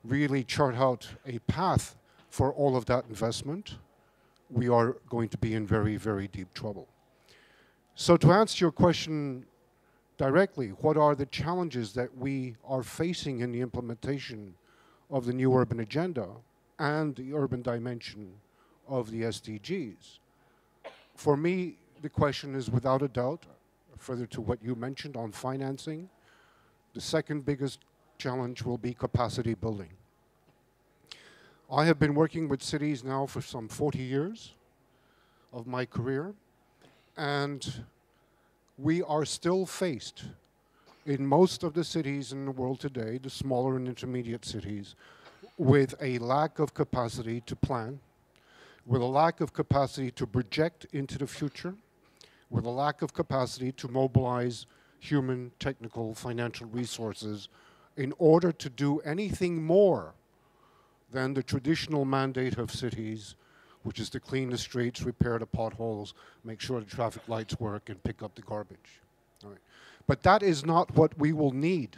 really chart out a path for all of that investment, we are going to be in very, very deep trouble. So to answer your question directly, what are the challenges that we are facing in the implementation of the new urban agenda and the urban dimension of the SDGs? For me, the question is without a doubt, further to what you mentioned on financing, the second biggest challenge will be capacity building. I have been working with cities now for some 40 years of my career, and we are still faced in most of the cities in the world today, the smaller and intermediate cities, with a lack of capacity to plan, with a lack of capacity to project into the future, with a lack of capacity to mobilize human, technical, financial resources in order to do anything more than the traditional mandate of cities, which is to clean the streets, repair the potholes, make sure the traffic lights work, and pick up the garbage. But that is not what we will need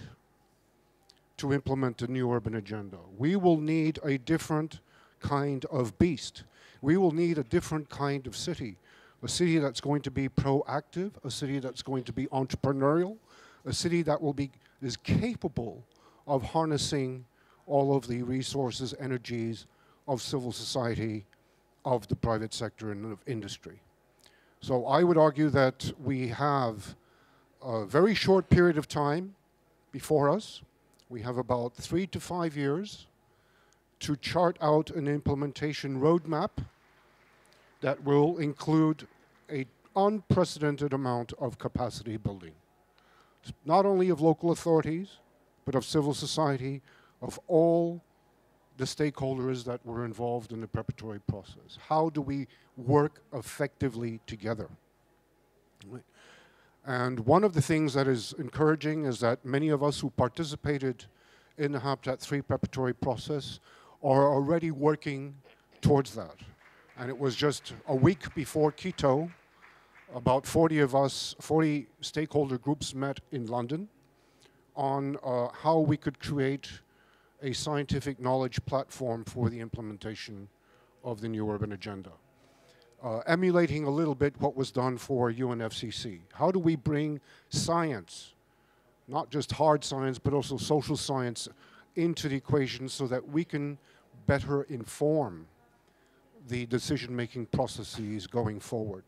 to implement the new urban agenda. We will need a different kind of beast. We will need a different kind of city. A city that's going to be proactive, a city that's going to be entrepreneurial, a city that will be is capable of harnessing all of the resources, energies of civil society, of the private sector and of industry. So I would argue that we have a very short period of time before us. We have about three to five years to chart out an implementation roadmap that will include unprecedented amount of capacity building, not only of local authorities, but of civil society, of all the stakeholders that were involved in the preparatory process. How do we work effectively together? And one of the things that is encouraging is that many of us who participated in the Habitat 3 preparatory process are already working towards that. And it was just a week before Quito, about 40 of us, 40 stakeholder groups met in London on uh, how we could create a scientific knowledge platform for the implementation of the new urban agenda. Uh, emulating a little bit what was done for UNFCCC. How do we bring science, not just hard science, but also social science, into the equation so that we can better inform the decision-making processes going forward.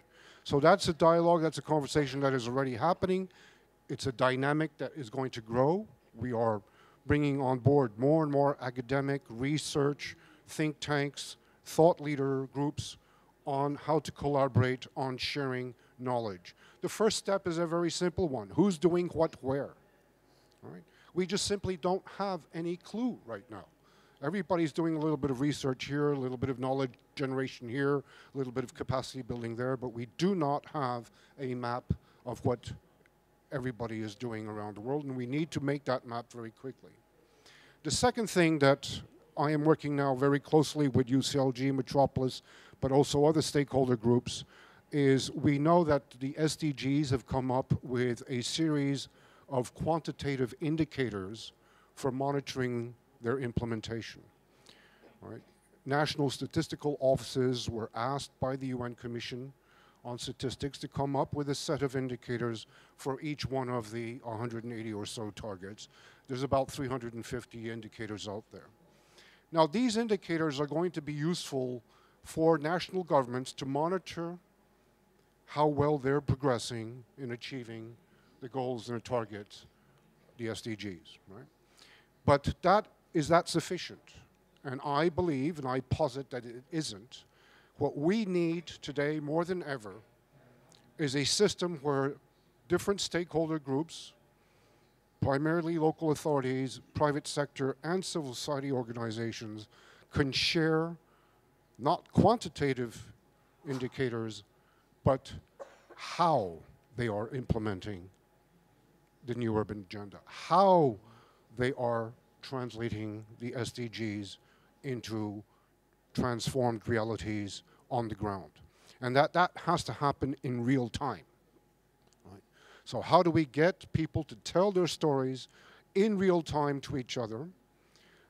So that's a dialogue, that's a conversation that is already happening. It's a dynamic that is going to grow. We are bringing on board more and more academic research, think tanks, thought leader groups on how to collaborate on sharing knowledge. The first step is a very simple one. Who's doing what where? All right? We just simply don't have any clue right now. Everybody's doing a little bit of research here, a little bit of knowledge generation here, a little bit of capacity building there, but we do not have a map of what everybody is doing around the world, and we need to make that map very quickly. The second thing that I am working now very closely with UCLG, Metropolis, but also other stakeholder groups, is we know that the SDGs have come up with a series of quantitative indicators for monitoring their implementation. Right? National statistical offices were asked by the UN Commission on Statistics to come up with a set of indicators for each one of the 180 or so targets. There's about 350 indicators out there. Now, these indicators are going to be useful for national governments to monitor how well they're progressing in achieving the goals and the targets, the SDGs, right? But that is that sufficient? And I believe, and I posit that it isn't. What we need today more than ever is a system where different stakeholder groups, primarily local authorities, private sector, and civil society organizations can share not quantitative indicators, but how they are implementing the new urban agenda, how they are translating the SDGs into transformed realities on the ground. And that, that has to happen in real time. Right? So how do we get people to tell their stories in real time to each other?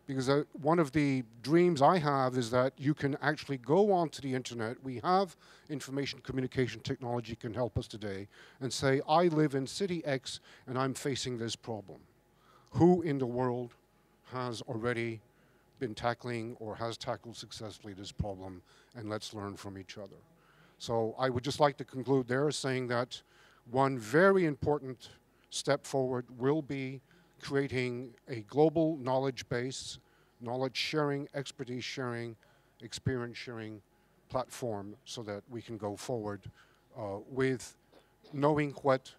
Because uh, one of the dreams I have is that you can actually go onto the internet. We have information communication technology can help us today and say, I live in city X and I'm facing this problem. Who in the world has already been tackling or has tackled successfully this problem and let's learn from each other. So I would just like to conclude there saying that one very important step forward will be creating a global knowledge base, knowledge sharing, expertise sharing, experience sharing platform so that we can go forward uh, with knowing what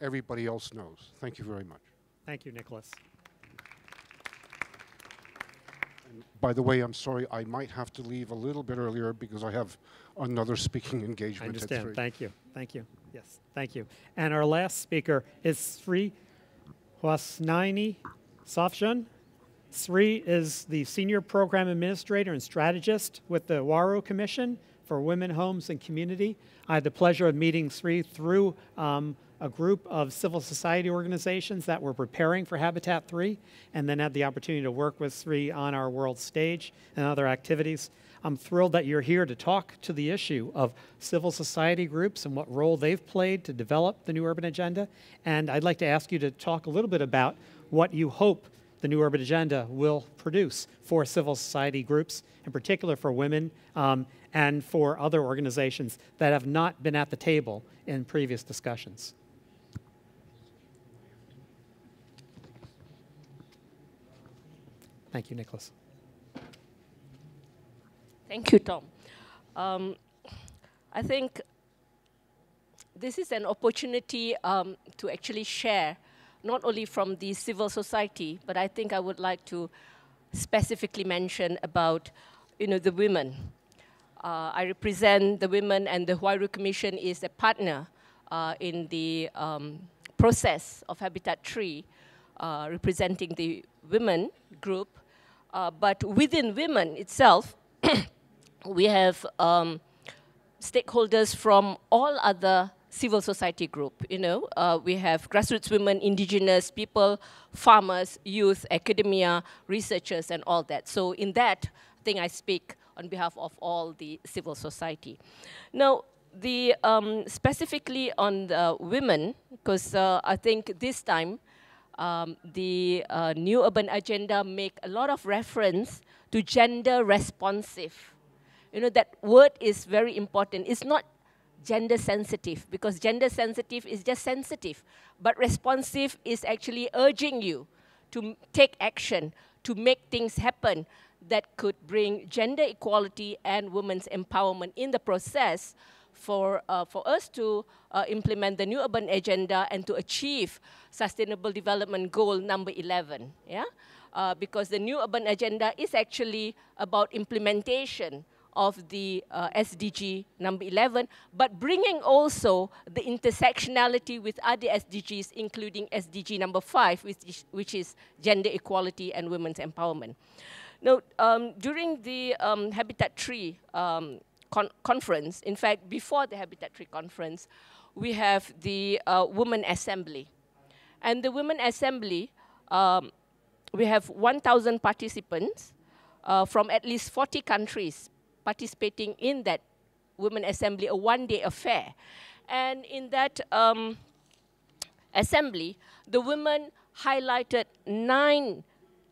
everybody else knows. Thank you very much. Thank you, Nicholas. And by the way, I'm sorry, I might have to leave a little bit earlier because I have another speaking engagement. I understand. Thank you. Thank you. Yes, thank you. And our last speaker is Sri Husnaini Sofjan. Sri is the Senior Program Administrator and Strategist with the Huairou Commission for Women, Homes, and Community. I had the pleasure of meeting Sri through um, a group of civil society organizations that were preparing for Habitat 3, and then had the opportunity to work with Sri on our world stage and other activities. I'm thrilled that you're here to talk to the issue of civil society groups and what role they've played to develop the New Urban Agenda. And I'd like to ask you to talk a little bit about what you hope the New Urban Agenda will produce for civil society groups, in particular for women um, and for other organizations that have not been at the table in previous discussions. Thank you, Nicholas. Thank you, Tom. Um, I think this is an opportunity um, to actually share, not only from the civil society, but I think I would like to specifically mention about, you know, the women. Uh, I represent the women, and the Huairou Commission is a partner uh, in the um, process of Habitat 3, uh, representing the women group. Uh, but within women itself, we have um, stakeholders from all other civil society group. You know, uh, we have grassroots women, indigenous people, farmers, youth, academia, researchers, and all that. So in that, I think I speak on behalf of all the civil society. Now, the um, specifically on the women, because uh, I think this time um, the uh, new urban agenda make a lot of reference to gender responsive. You know, that word is very important. It's not gender sensitive because gender sensitive is just sensitive, but responsive is actually urging you to take action, to make things happen that could bring gender equality and women's empowerment in the process for, uh, for us to uh, implement the new urban agenda and to achieve sustainable development goal number 11. Yeah? uh, because the new urban agenda is actually about implementation of the uh, SDG number 11, but bringing also the intersectionality with other SDGs, including SDG number 5, which is, which is gender equality and women's empowerment. Now, um, during the um, Habitat Tree um, con conference, in fact, before the Habitat Tree conference, we have the uh, Women Assembly. And the Women Assembly, um, we have 1,000 participants uh, from at least 40 countries participating in that Women Assembly, a one-day affair. And in that um, assembly, the women highlighted nine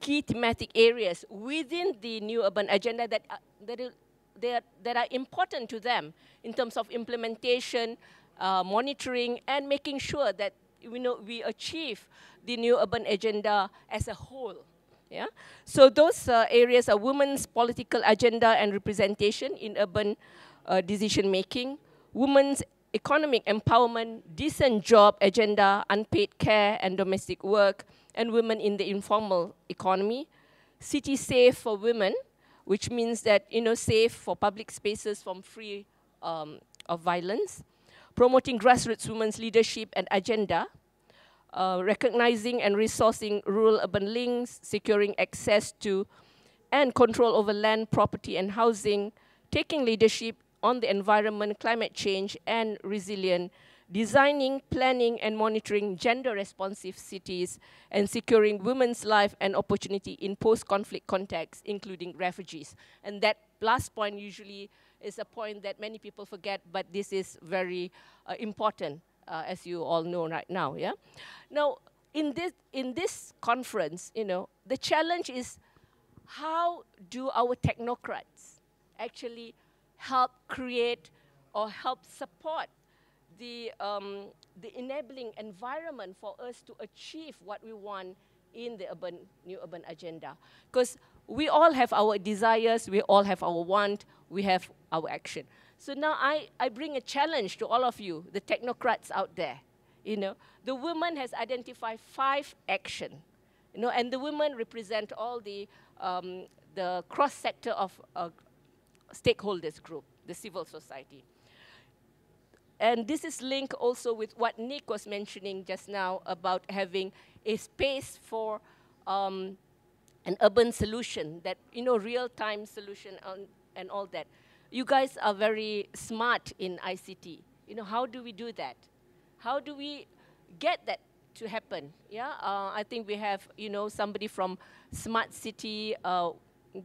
key thematic areas within the new urban agenda that, uh, that, that, are important to them in terms of implementation, uh, monitoring, and making sure that we, know, we achieve the new urban agenda as a whole. Yeah? So those uh, areas are women's political agenda and representation in urban uh, decision making, women's economic empowerment, decent job agenda, unpaid care and domestic work, and women in the informal economy, city safe for women, which means that you know safe for public spaces from free um, of violence, promoting grassroots women's leadership and agenda, uh, recognizing and resourcing rural-urban links, securing access to and control over land, property, and housing, taking leadership on the environment, climate change, and resilient, designing, planning, and monitoring gender-responsive cities, and securing women's life and opportunity in post-conflict contexts, including refugees. And that last point usually is a point that many people forget, but this is very uh, important uh, as you all know right now, yeah? Now, in this, in this conference, you know, the challenge is how do our technocrats actually help create or help support the, um, the enabling environment for us to achieve what we want in the urban, new urban agenda. Because we all have our desires, we all have our want, we have our action. So now I, I bring a challenge to all of you, the technocrats out there. You know, the woman has identified five action, you know, and the women represent all the, um, the cross-sector of uh, stakeholders group, the civil society. And this is linked also with what Nick was mentioning just now about having a space for um, an urban solution, that, you know, real-time solution on, and all that you guys are very smart in ICT. You know, how do we do that? How do we get that to happen? Yeah, uh, I think we have, you know, somebody from Smart City uh,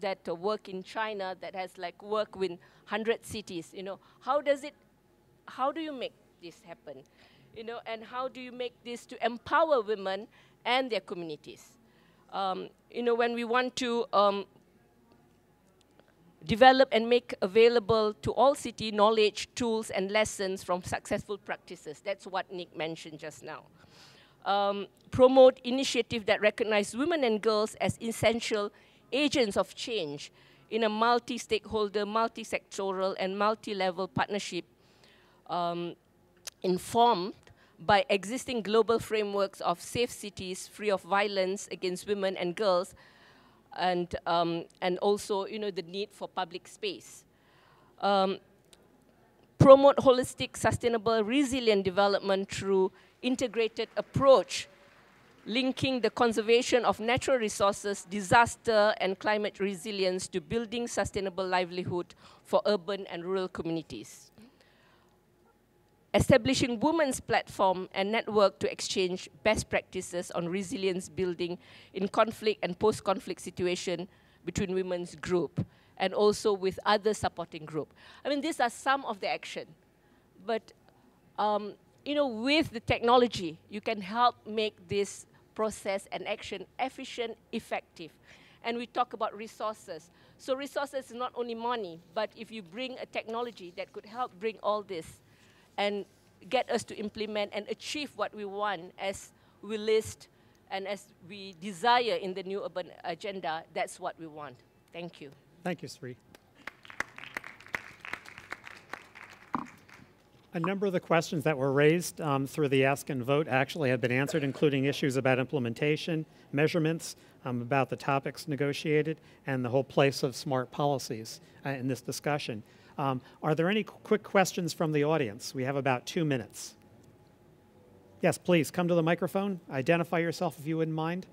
that uh, work in China that has like work with 100 cities, you know. How does it, how do you make this happen? You know, and how do you make this to empower women and their communities? Um, you know, when we want to um, develop and make available to all city knowledge, tools, and lessons from successful practices. That's what Nick mentioned just now. Um, promote initiatives that recognize women and girls as essential agents of change in a multi-stakeholder, multi-sectoral, and multi-level partnership um, informed by existing global frameworks of safe cities free of violence against women and girls and, um, and also you know, the need for public space. Um, promote holistic, sustainable, resilient development through integrated approach, linking the conservation of natural resources, disaster, and climate resilience to building sustainable livelihood for urban and rural communities establishing women's platform and network to exchange best practices on resilience building in conflict and post-conflict situation between women's group and also with other supporting group. I mean, these are some of the action. But, um, you know, with the technology, you can help make this process and action efficient, effective. And we talk about resources. So resources is not only money, but if you bring a technology that could help bring all this, and get us to implement and achieve what we want as we list and as we desire in the new urban agenda, that's what we want. Thank you. Thank you, Sri. A number of the questions that were raised um, through the ask and vote actually have been answered, including issues about implementation, measurements, um, about the topics negotiated, and the whole place of smart policies uh, in this discussion. Um, are there any qu- quick questions from the audience? We have about two minutes. Yes, please come to the microphone. Identify yourself if you wouldn't mind.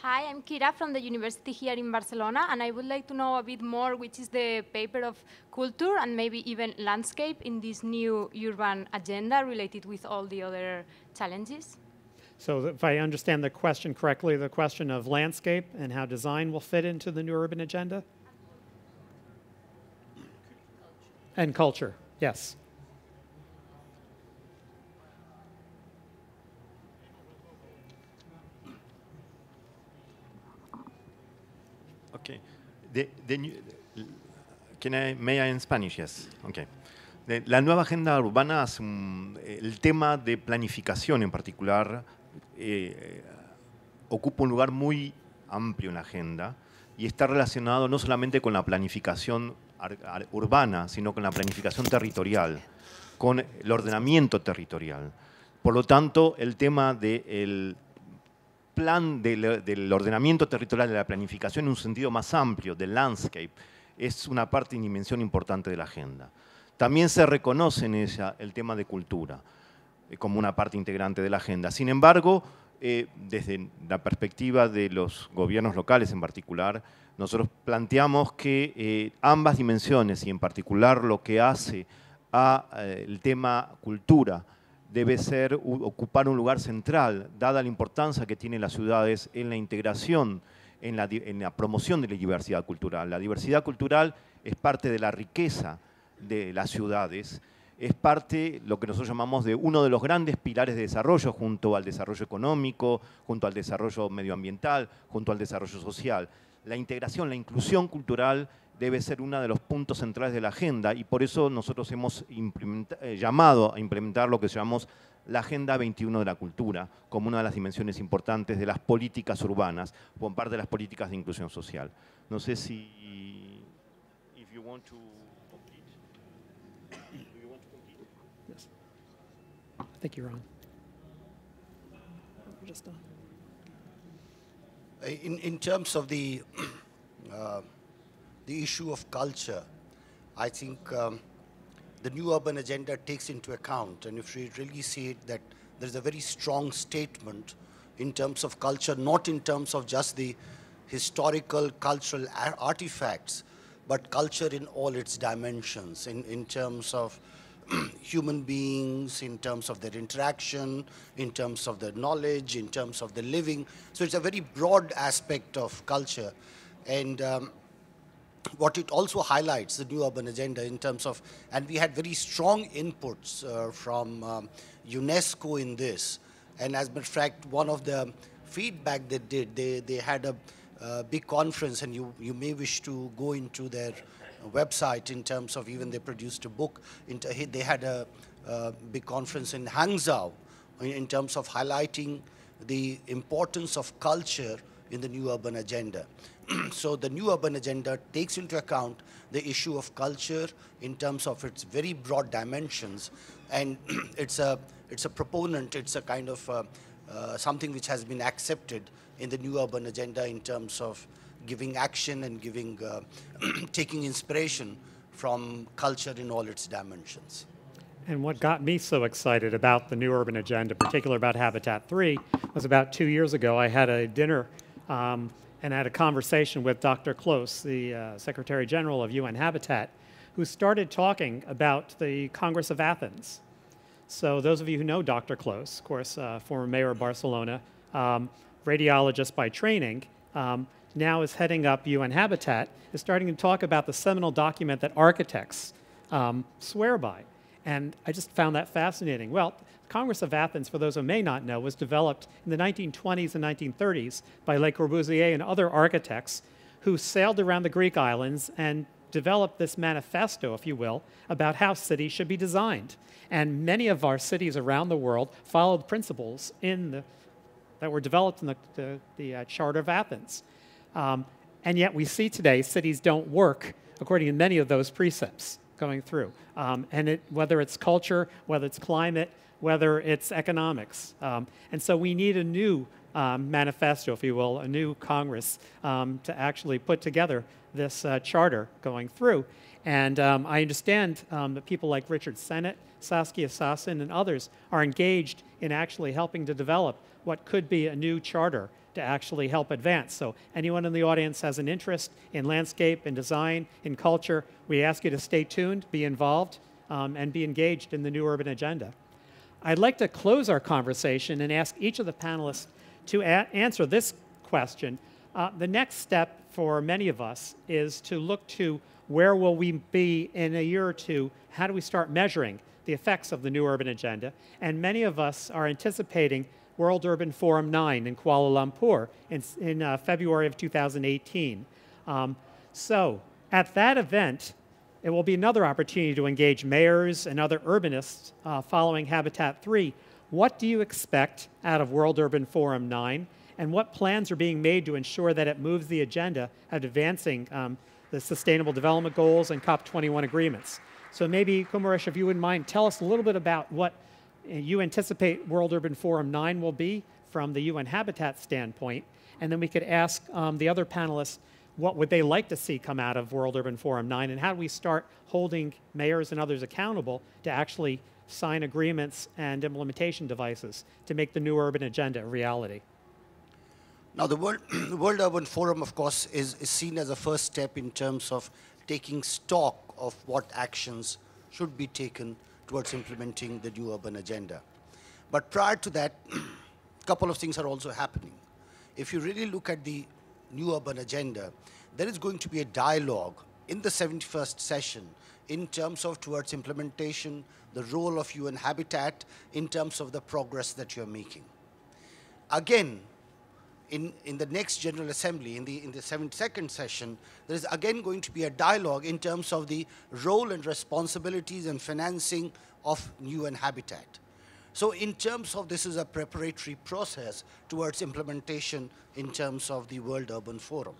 Hi, I'm Kira from the university here in Barcelona, and I would like to know a bit more which is the paper of culture and maybe even landscape in this new urban agenda related with all the other challenges. So, if I understand the question correctly, the question of landscape and how design will fit into the new urban agenda? And culture, yes. Okay. The, the new, can I, may I in Spanish? Yes. Okay. La nueva agenda urbana es un- el tema de planificación en particular eh, ocupa un lugar muy amplio en la agenda y está relacionado no solamente con la planificación urbana, sino con la planificación territorial, con el ordenamiento territorial. Por lo tanto, el tema del plan del, del ordenamiento territorial de la planificación en un sentido más amplio, del landscape, es una parte y dimensión importante de la agenda. También se reconoce en ella el tema de cultura como una parte integrante de la agenda. Sin embargo, eh, desde la perspectiva de los gobiernos locales en particular, nosotros planteamos que eh, ambas dimensiones, y en particular lo que hace al tema cultura, debe ser ocupar un lugar central, dada la importancia que tienen las ciudades en la integración, en la, en la promoción de la diversidad cultural. La diversidad cultural es parte de la riqueza de las ciudades, es parte, lo que nosotros llamamos, de uno de los grandes pilares de desarrollo, junto al desarrollo económico, junto al desarrollo medioambiental, junto al desarrollo social. La integración, la inclusión cultural debe ser uno de los puntos centrales de la agenda y por eso nosotros hemos eh, llamado a implementar lo que llamamos la Agenda 21 de la Cultura como una de las dimensiones importantes de las políticas urbanas, como parte de las políticas de inclusión social. No sé si... think you're on. We're just on. Uh, In, in terms of the, uh, the issue of culture, I think um, the new urban agenda takes into account, and if we really see it, that there's a very strong statement in terms of culture, not in terms of just the historical cultural artifacts, but culture in all its dimensions, in, in terms of human beings, in terms of their interaction, in terms of their knowledge, in terms of the living. So it's a very broad aspect of culture. And um, what it also highlights, the new urban agenda, in terms of, and we had very strong inputs uh, from um, UNESCO in this. And as a matter of fact, one of the feedback they did, they, they had a uh, big conference, and you, you may wish to go into their website in terms of even they produced a book. They had a big conference in Hangzhou in, terms of highlighting the importance of culture in the new urban agenda. so the new urban agenda takes into account the issue of culture in terms of its very broad dimensions, and it's a it's a proponent. It's a kind of uh, uh, something which has been accepted in the new urban agenda in terms of giving action and giving uh, taking inspiration from culture in all its dimensions. And what got me so excited about the new urban agenda, particularly about Habitat 3, was about two years ago. I had a dinner um, and had a conversation with Dr. Clos, the uh, Secretary General of UN Habitat, who started talking about the Congress of Athens. So, those of you who know Dr. Clos, of course, uh, former mayor of Barcelona, um, radiologist by training, um, now is heading up UN Habitat, is starting to talk about the seminal document that architects um, swear by. And I just found that fascinating. Well, Congress of Athens, for those who may not know, was developed in the 1920s and 1930s by Le Corbusier and other architects who sailed around the Greek islands and developed this manifesto, if you will, about how cities should be designed. And many of our cities around the world followed principles in the, that were developed in the, the, the uh, Charter of Athens. Um, and yet we see today cities don't work according to many of those precepts going through. Um, and it, whether it's culture, whether it's climate, whether it's economics. Um, and so we need a new um, manifesto, if you will, a new Congress um, to actually put together this uh, charter going through. And um, I understand um, that people like Richard Sennett, Saskia Sassen, and others are engaged in actually helping to develop what could be a new charter to actually help advance. So anyone in the audience has an interest in landscape, in design, in culture, we ask you to stay tuned, be involved, um, and be engaged in the new urban agenda. I'd like to close our conversation and ask each of the panelists to answer this question. Uh, the next step for many of us is to look to where will we be in a year or two? How do we start measuring the effects of the new urban agenda? And many of us are anticipating World Urban Forum 9 in Kuala Lumpur in, in uh, February of 2018. Um, so at that event, it will be another opportunity to engage mayors and other urbanists uh, following Habitat 3. What do you expect out of World Urban Forum 9? And what plans are being made to ensure that it moves the agenda of advancing um, the Sustainable Development Goals and COP21 agreements? So maybe, Kumaresh, if you wouldn't mind, tell us a little bit about what you anticipate World Urban Forum 9 will be from the UN Habitat standpoint. And then we could ask um, the other panelists what would they like to see come out of World Urban Forum 9 and how do we start holding mayors and others accountable to actually sign agreements and implementation devices to make the new urban agenda a reality. Now, the World, World Urban Forum, of course, is, is seen as a first step in terms of taking stock of what actions should be taken towards implementing the new urban agenda. But prior to that, a couple of things are also happening. If you really look at the new urban agenda, there is going to be a dialogue in the 71st session in terms of towards implementation, the role of UN Habitat, in terms of the progress that you're making. Again, in, in the next General Assembly, in the, in the 72nd session, there is again going to be a dialogue in terms of the role and responsibilities and financing of new UN Habitat. So in terms of this is a preparatory process towards implementation in terms of the World Urban Forum.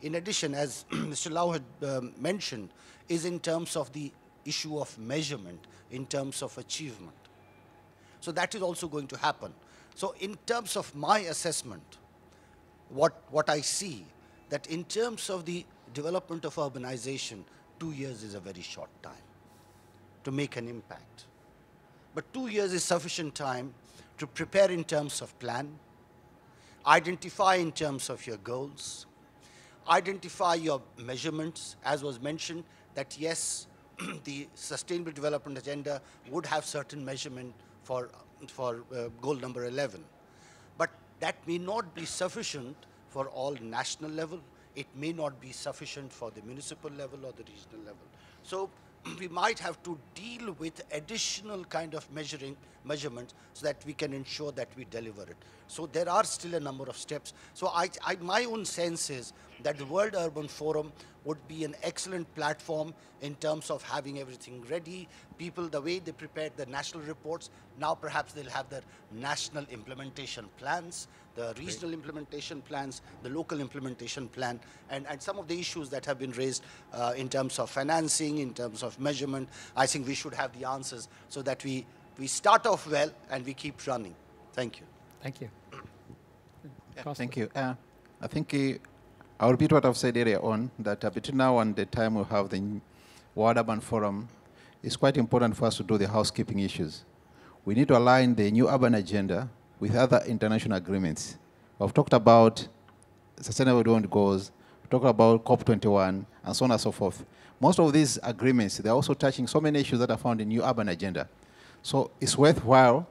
In addition, as Mr. Lau had um, mentioned, is in terms of the issue of measurement, in terms of achievement. So that is also going to happen. So in terms of my assessment, what, what I see, that in terms of the development of urbanization, two years is a very short time to make an impact. But two years is sufficient time to prepare in terms of plan, identify in terms of your goals, identify your measurements, as was mentioned, that yes, the Sustainable Development Agenda would have certain measurement for, for uh, goal number 11. That may not be sufficient for all national level. It may not be sufficient for the municipal level or the regional level. So we might have to deal with additional kind of measuring measurements so that we can ensure that we deliver it. So there are still a number of steps. So I, I, my own sense is that the World Urban Forum would be an excellent platform in terms of having everything ready. People, the way they prepared the national reports, now perhaps they'll have their national implementation plans, the regional Great. implementation plans, the local implementation plan, and, and some of the issues that have been raised uh, in terms of financing, in terms of measurement, I think we should have the answers so that we, we start off well and we keep running. Thank you. Thank you. Yeah, thank you. Uh, I think uh, I'll repeat what I've said earlier on, that uh, between now and the time we have the World Urban Forum, it's quite important for us to do the housekeeping issues. We need to align the new urban agenda with other international agreements. We've talked about Sustainable Development Goals, talked about COP21, and so on and so forth. Most of these agreements, they're also touching so many issues that are found in new urban agenda. So it's worthwhile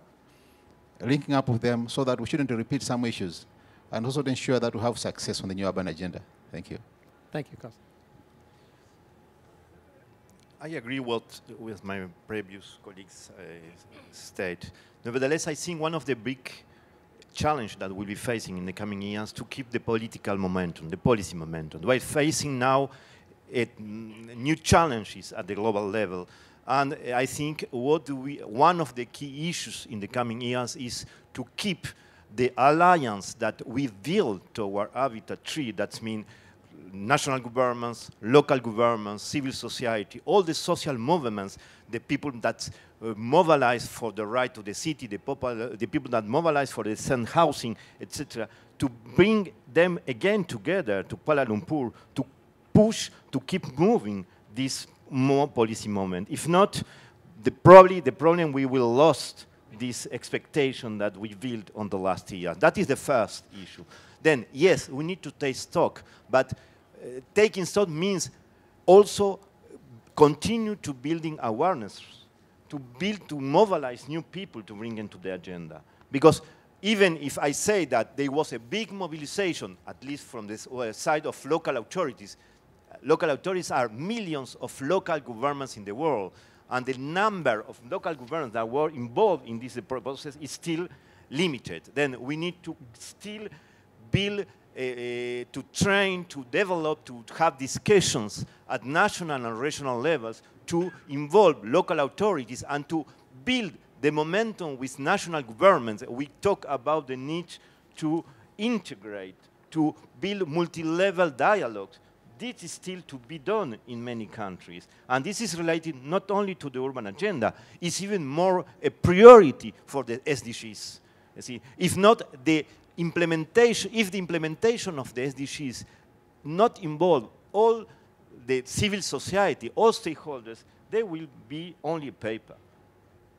linking up with them so that we shouldn't repeat some issues and also to ensure that we have success on the new urban agenda. Thank you. Thank you, Costa. I agree what, with my previous colleagues uh, state. Nevertheless, I think one of the big challenge that we'll be facing in the coming years to keep the political momentum, the policy momentum, while facing now it, new challenges at the global level. And I think what we, one of the key issues in the coming years is to keep the alliance that we build toward Habitat 3, that means national governments, local governments, civil society, all the social movements, the people that uh, mobilize for the right to the city, the, the people that mobilize for the decent housing, etc., to bring them again together to Kuala Lumpur to push to keep moving this more policy moment. If not, the, probably the problem we will lost this expectation that we built on the last year. That is the first issue. Then, yes, we need to take stock, but uh, taking stock means also continue to building awareness, to build, to mobilize new people to bring into the agenda. Because even if I say that there was a big mobilization, at least from the uh, side of local authorities, local authorities are millions of local governments in the world, and the number of local governments that were involved in this process is still limited. Then we need to still build, uh, uh, to train, to develop, to have discussions at national and regional levels to involve local authorities and to build the momentum with national governments. We talk about the need to integrate, to build multi-level dialogues this is still to be done in many countries. And this is related not only to the urban agenda, it's even more a priority for the SDGs. You see, if not the implementation, if the implementation of the SDGs not involve all the civil society, all stakeholders, there will be only paper.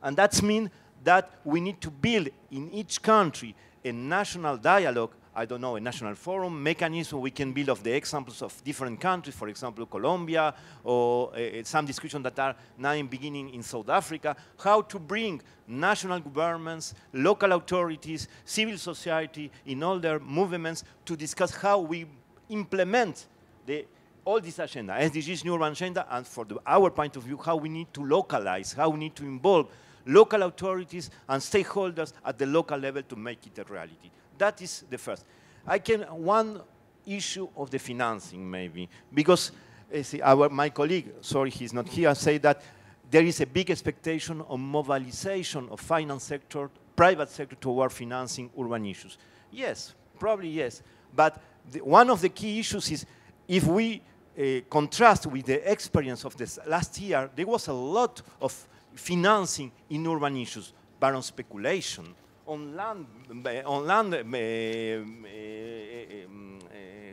And that means that we need to build in each country a national dialogue I don't know, a national forum mechanism we can build of the examples of different countries, for example, Colombia, or uh, some discussions that are now in beginning in South Africa, how to bring national governments, local authorities, civil society in all their movements to discuss how we implement the, all this agenda, SDGs, new agenda, and for the, our point of view, how we need to localize, how we need to involve local authorities and stakeholders at the local level to make it a reality. That is the first. I can, one issue of the financing maybe, because uh, see, our, my colleague, sorry he's not here, say that there is a big expectation of mobilization of finance sector, private sector toward financing urban issues. Yes, probably yes. But the, one of the key issues is if we uh, contrast with the experience of this last year, there was a lot of financing in urban issues, but on speculation, on land, on land eh, eh,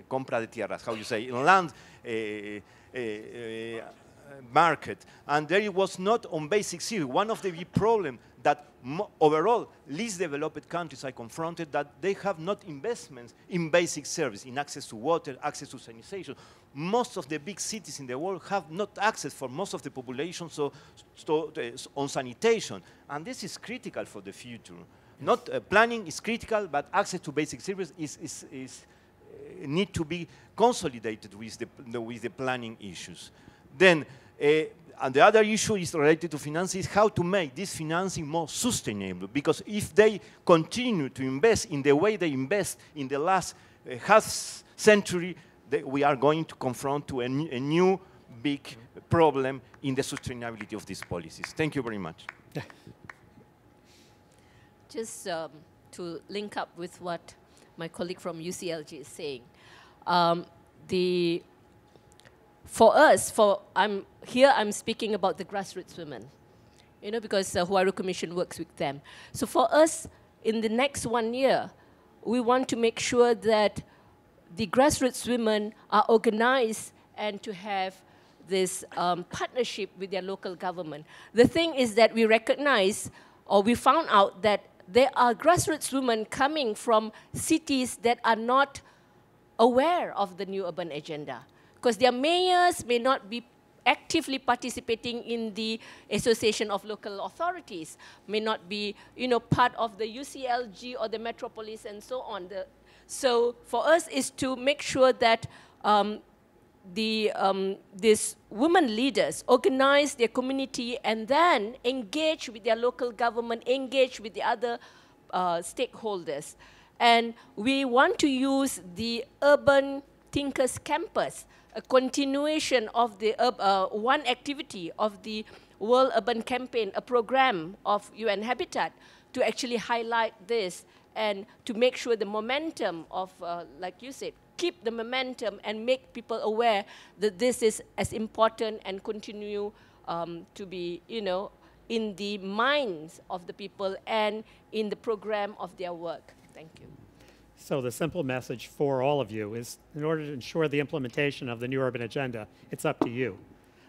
compra de tierras, how you say, in land market. And there it was not on basic service. One of the big problems that overall least developed countries are confronted that they have not investments in basic service, in access to water, access to sanitation. Most of the big cities in the world have not access for most of the population so, so uh, on sanitation. And this is critical for the future. Not uh, planning is critical, but access to basic services is, is, is uh, need to be consolidated with the, the, with the planning issues. Then, uh, and the other issue is related to financing is how to make this financing more sustainable. Because if they continue to invest in the way they invest in the last uh, half century, we are going to confront to a, a new big problem in the sustainability of these policies. Thank you very much just um, to link up with what my colleague from UCLG is saying, um, the for us, for I'm here, I'm speaking about the grassroots women, you know, because the uh, Huairou Commission works with them. So for us, in the next one year, we want to make sure that the grassroots women are organized and to have this um, partnership with their local government. The thing is that we recognize, or we found out that there are grassroots women coming from cities that are not aware of the new urban agenda. Because their mayors may not be actively participating in the association of local authorities may not be you know part of the UCLG or the metropolis and so on. The, so for us is to make sure that um, the, um, these women leaders organize their community and then engage with their local government, engage with the other uh, stakeholders. And we want to use the Urban Thinkers Campus, a continuation of the uh, one activity of the World Urban Campaign, a program of UN Habitat, to actually highlight this and to make sure the momentum of, uh, like you said, keep the momentum and make people aware that this is as important and continue um, to be, you know, in the minds of the people and in the program of their work. Thank you. So the simple message for all of you is in order to ensure the implementation of the new urban agenda, it's up to you.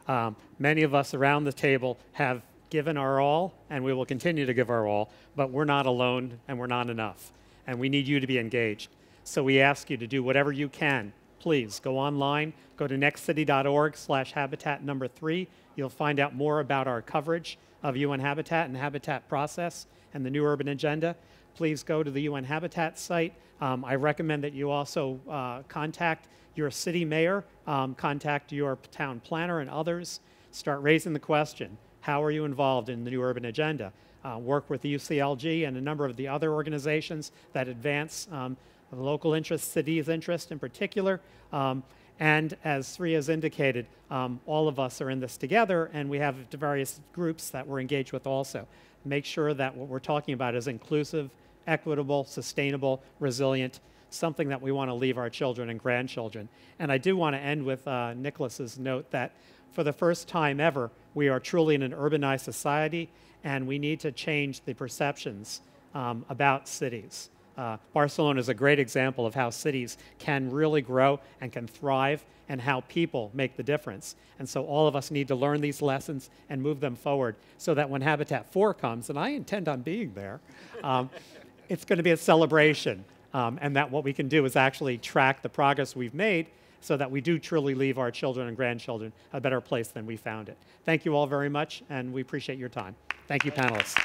Um, many of us around the table have given our all, and we will continue to give our all, but we're not alone and we're not enough. And we need you to be engaged. So we ask you to do whatever you can. Please go online, go to nextcity.org slash habitat number three. You'll find out more about our coverage of UN Habitat and Habitat Process and the New Urban Agenda. Please go to the UN Habitat site. Um, I recommend that you also uh, contact your city mayor, um, contact your town planner and others. Start raising the question, how are you involved in the New Urban Agenda? Uh, work with the UCLG and a number of the other organizations that advance um, local interest, city's interest in particular. Um, and as Sri has indicated, um, all of us are in this together, and we have various groups that we're engaged with also. Make sure that what we're talking about is inclusive, equitable, sustainable, resilient, something that we want to leave our children and grandchildren. And I do want to end with uh, Nicholas's note that for the first time ever, we are truly in an urbanized society, and we need to change the perceptions um, about cities. Uh, Barcelona is a great example of how cities can really grow and can thrive and how people make the difference. And so all of us need to learn these lessons and move them forward so that when Habitat 4 comes, and I intend on being there, um, it's going to be a celebration. Um, and that what we can do is actually track the progress we've made so that we do truly leave our children and grandchildren a better place than we found it. Thank you all very much, and we appreciate your time. Thank you, panelists.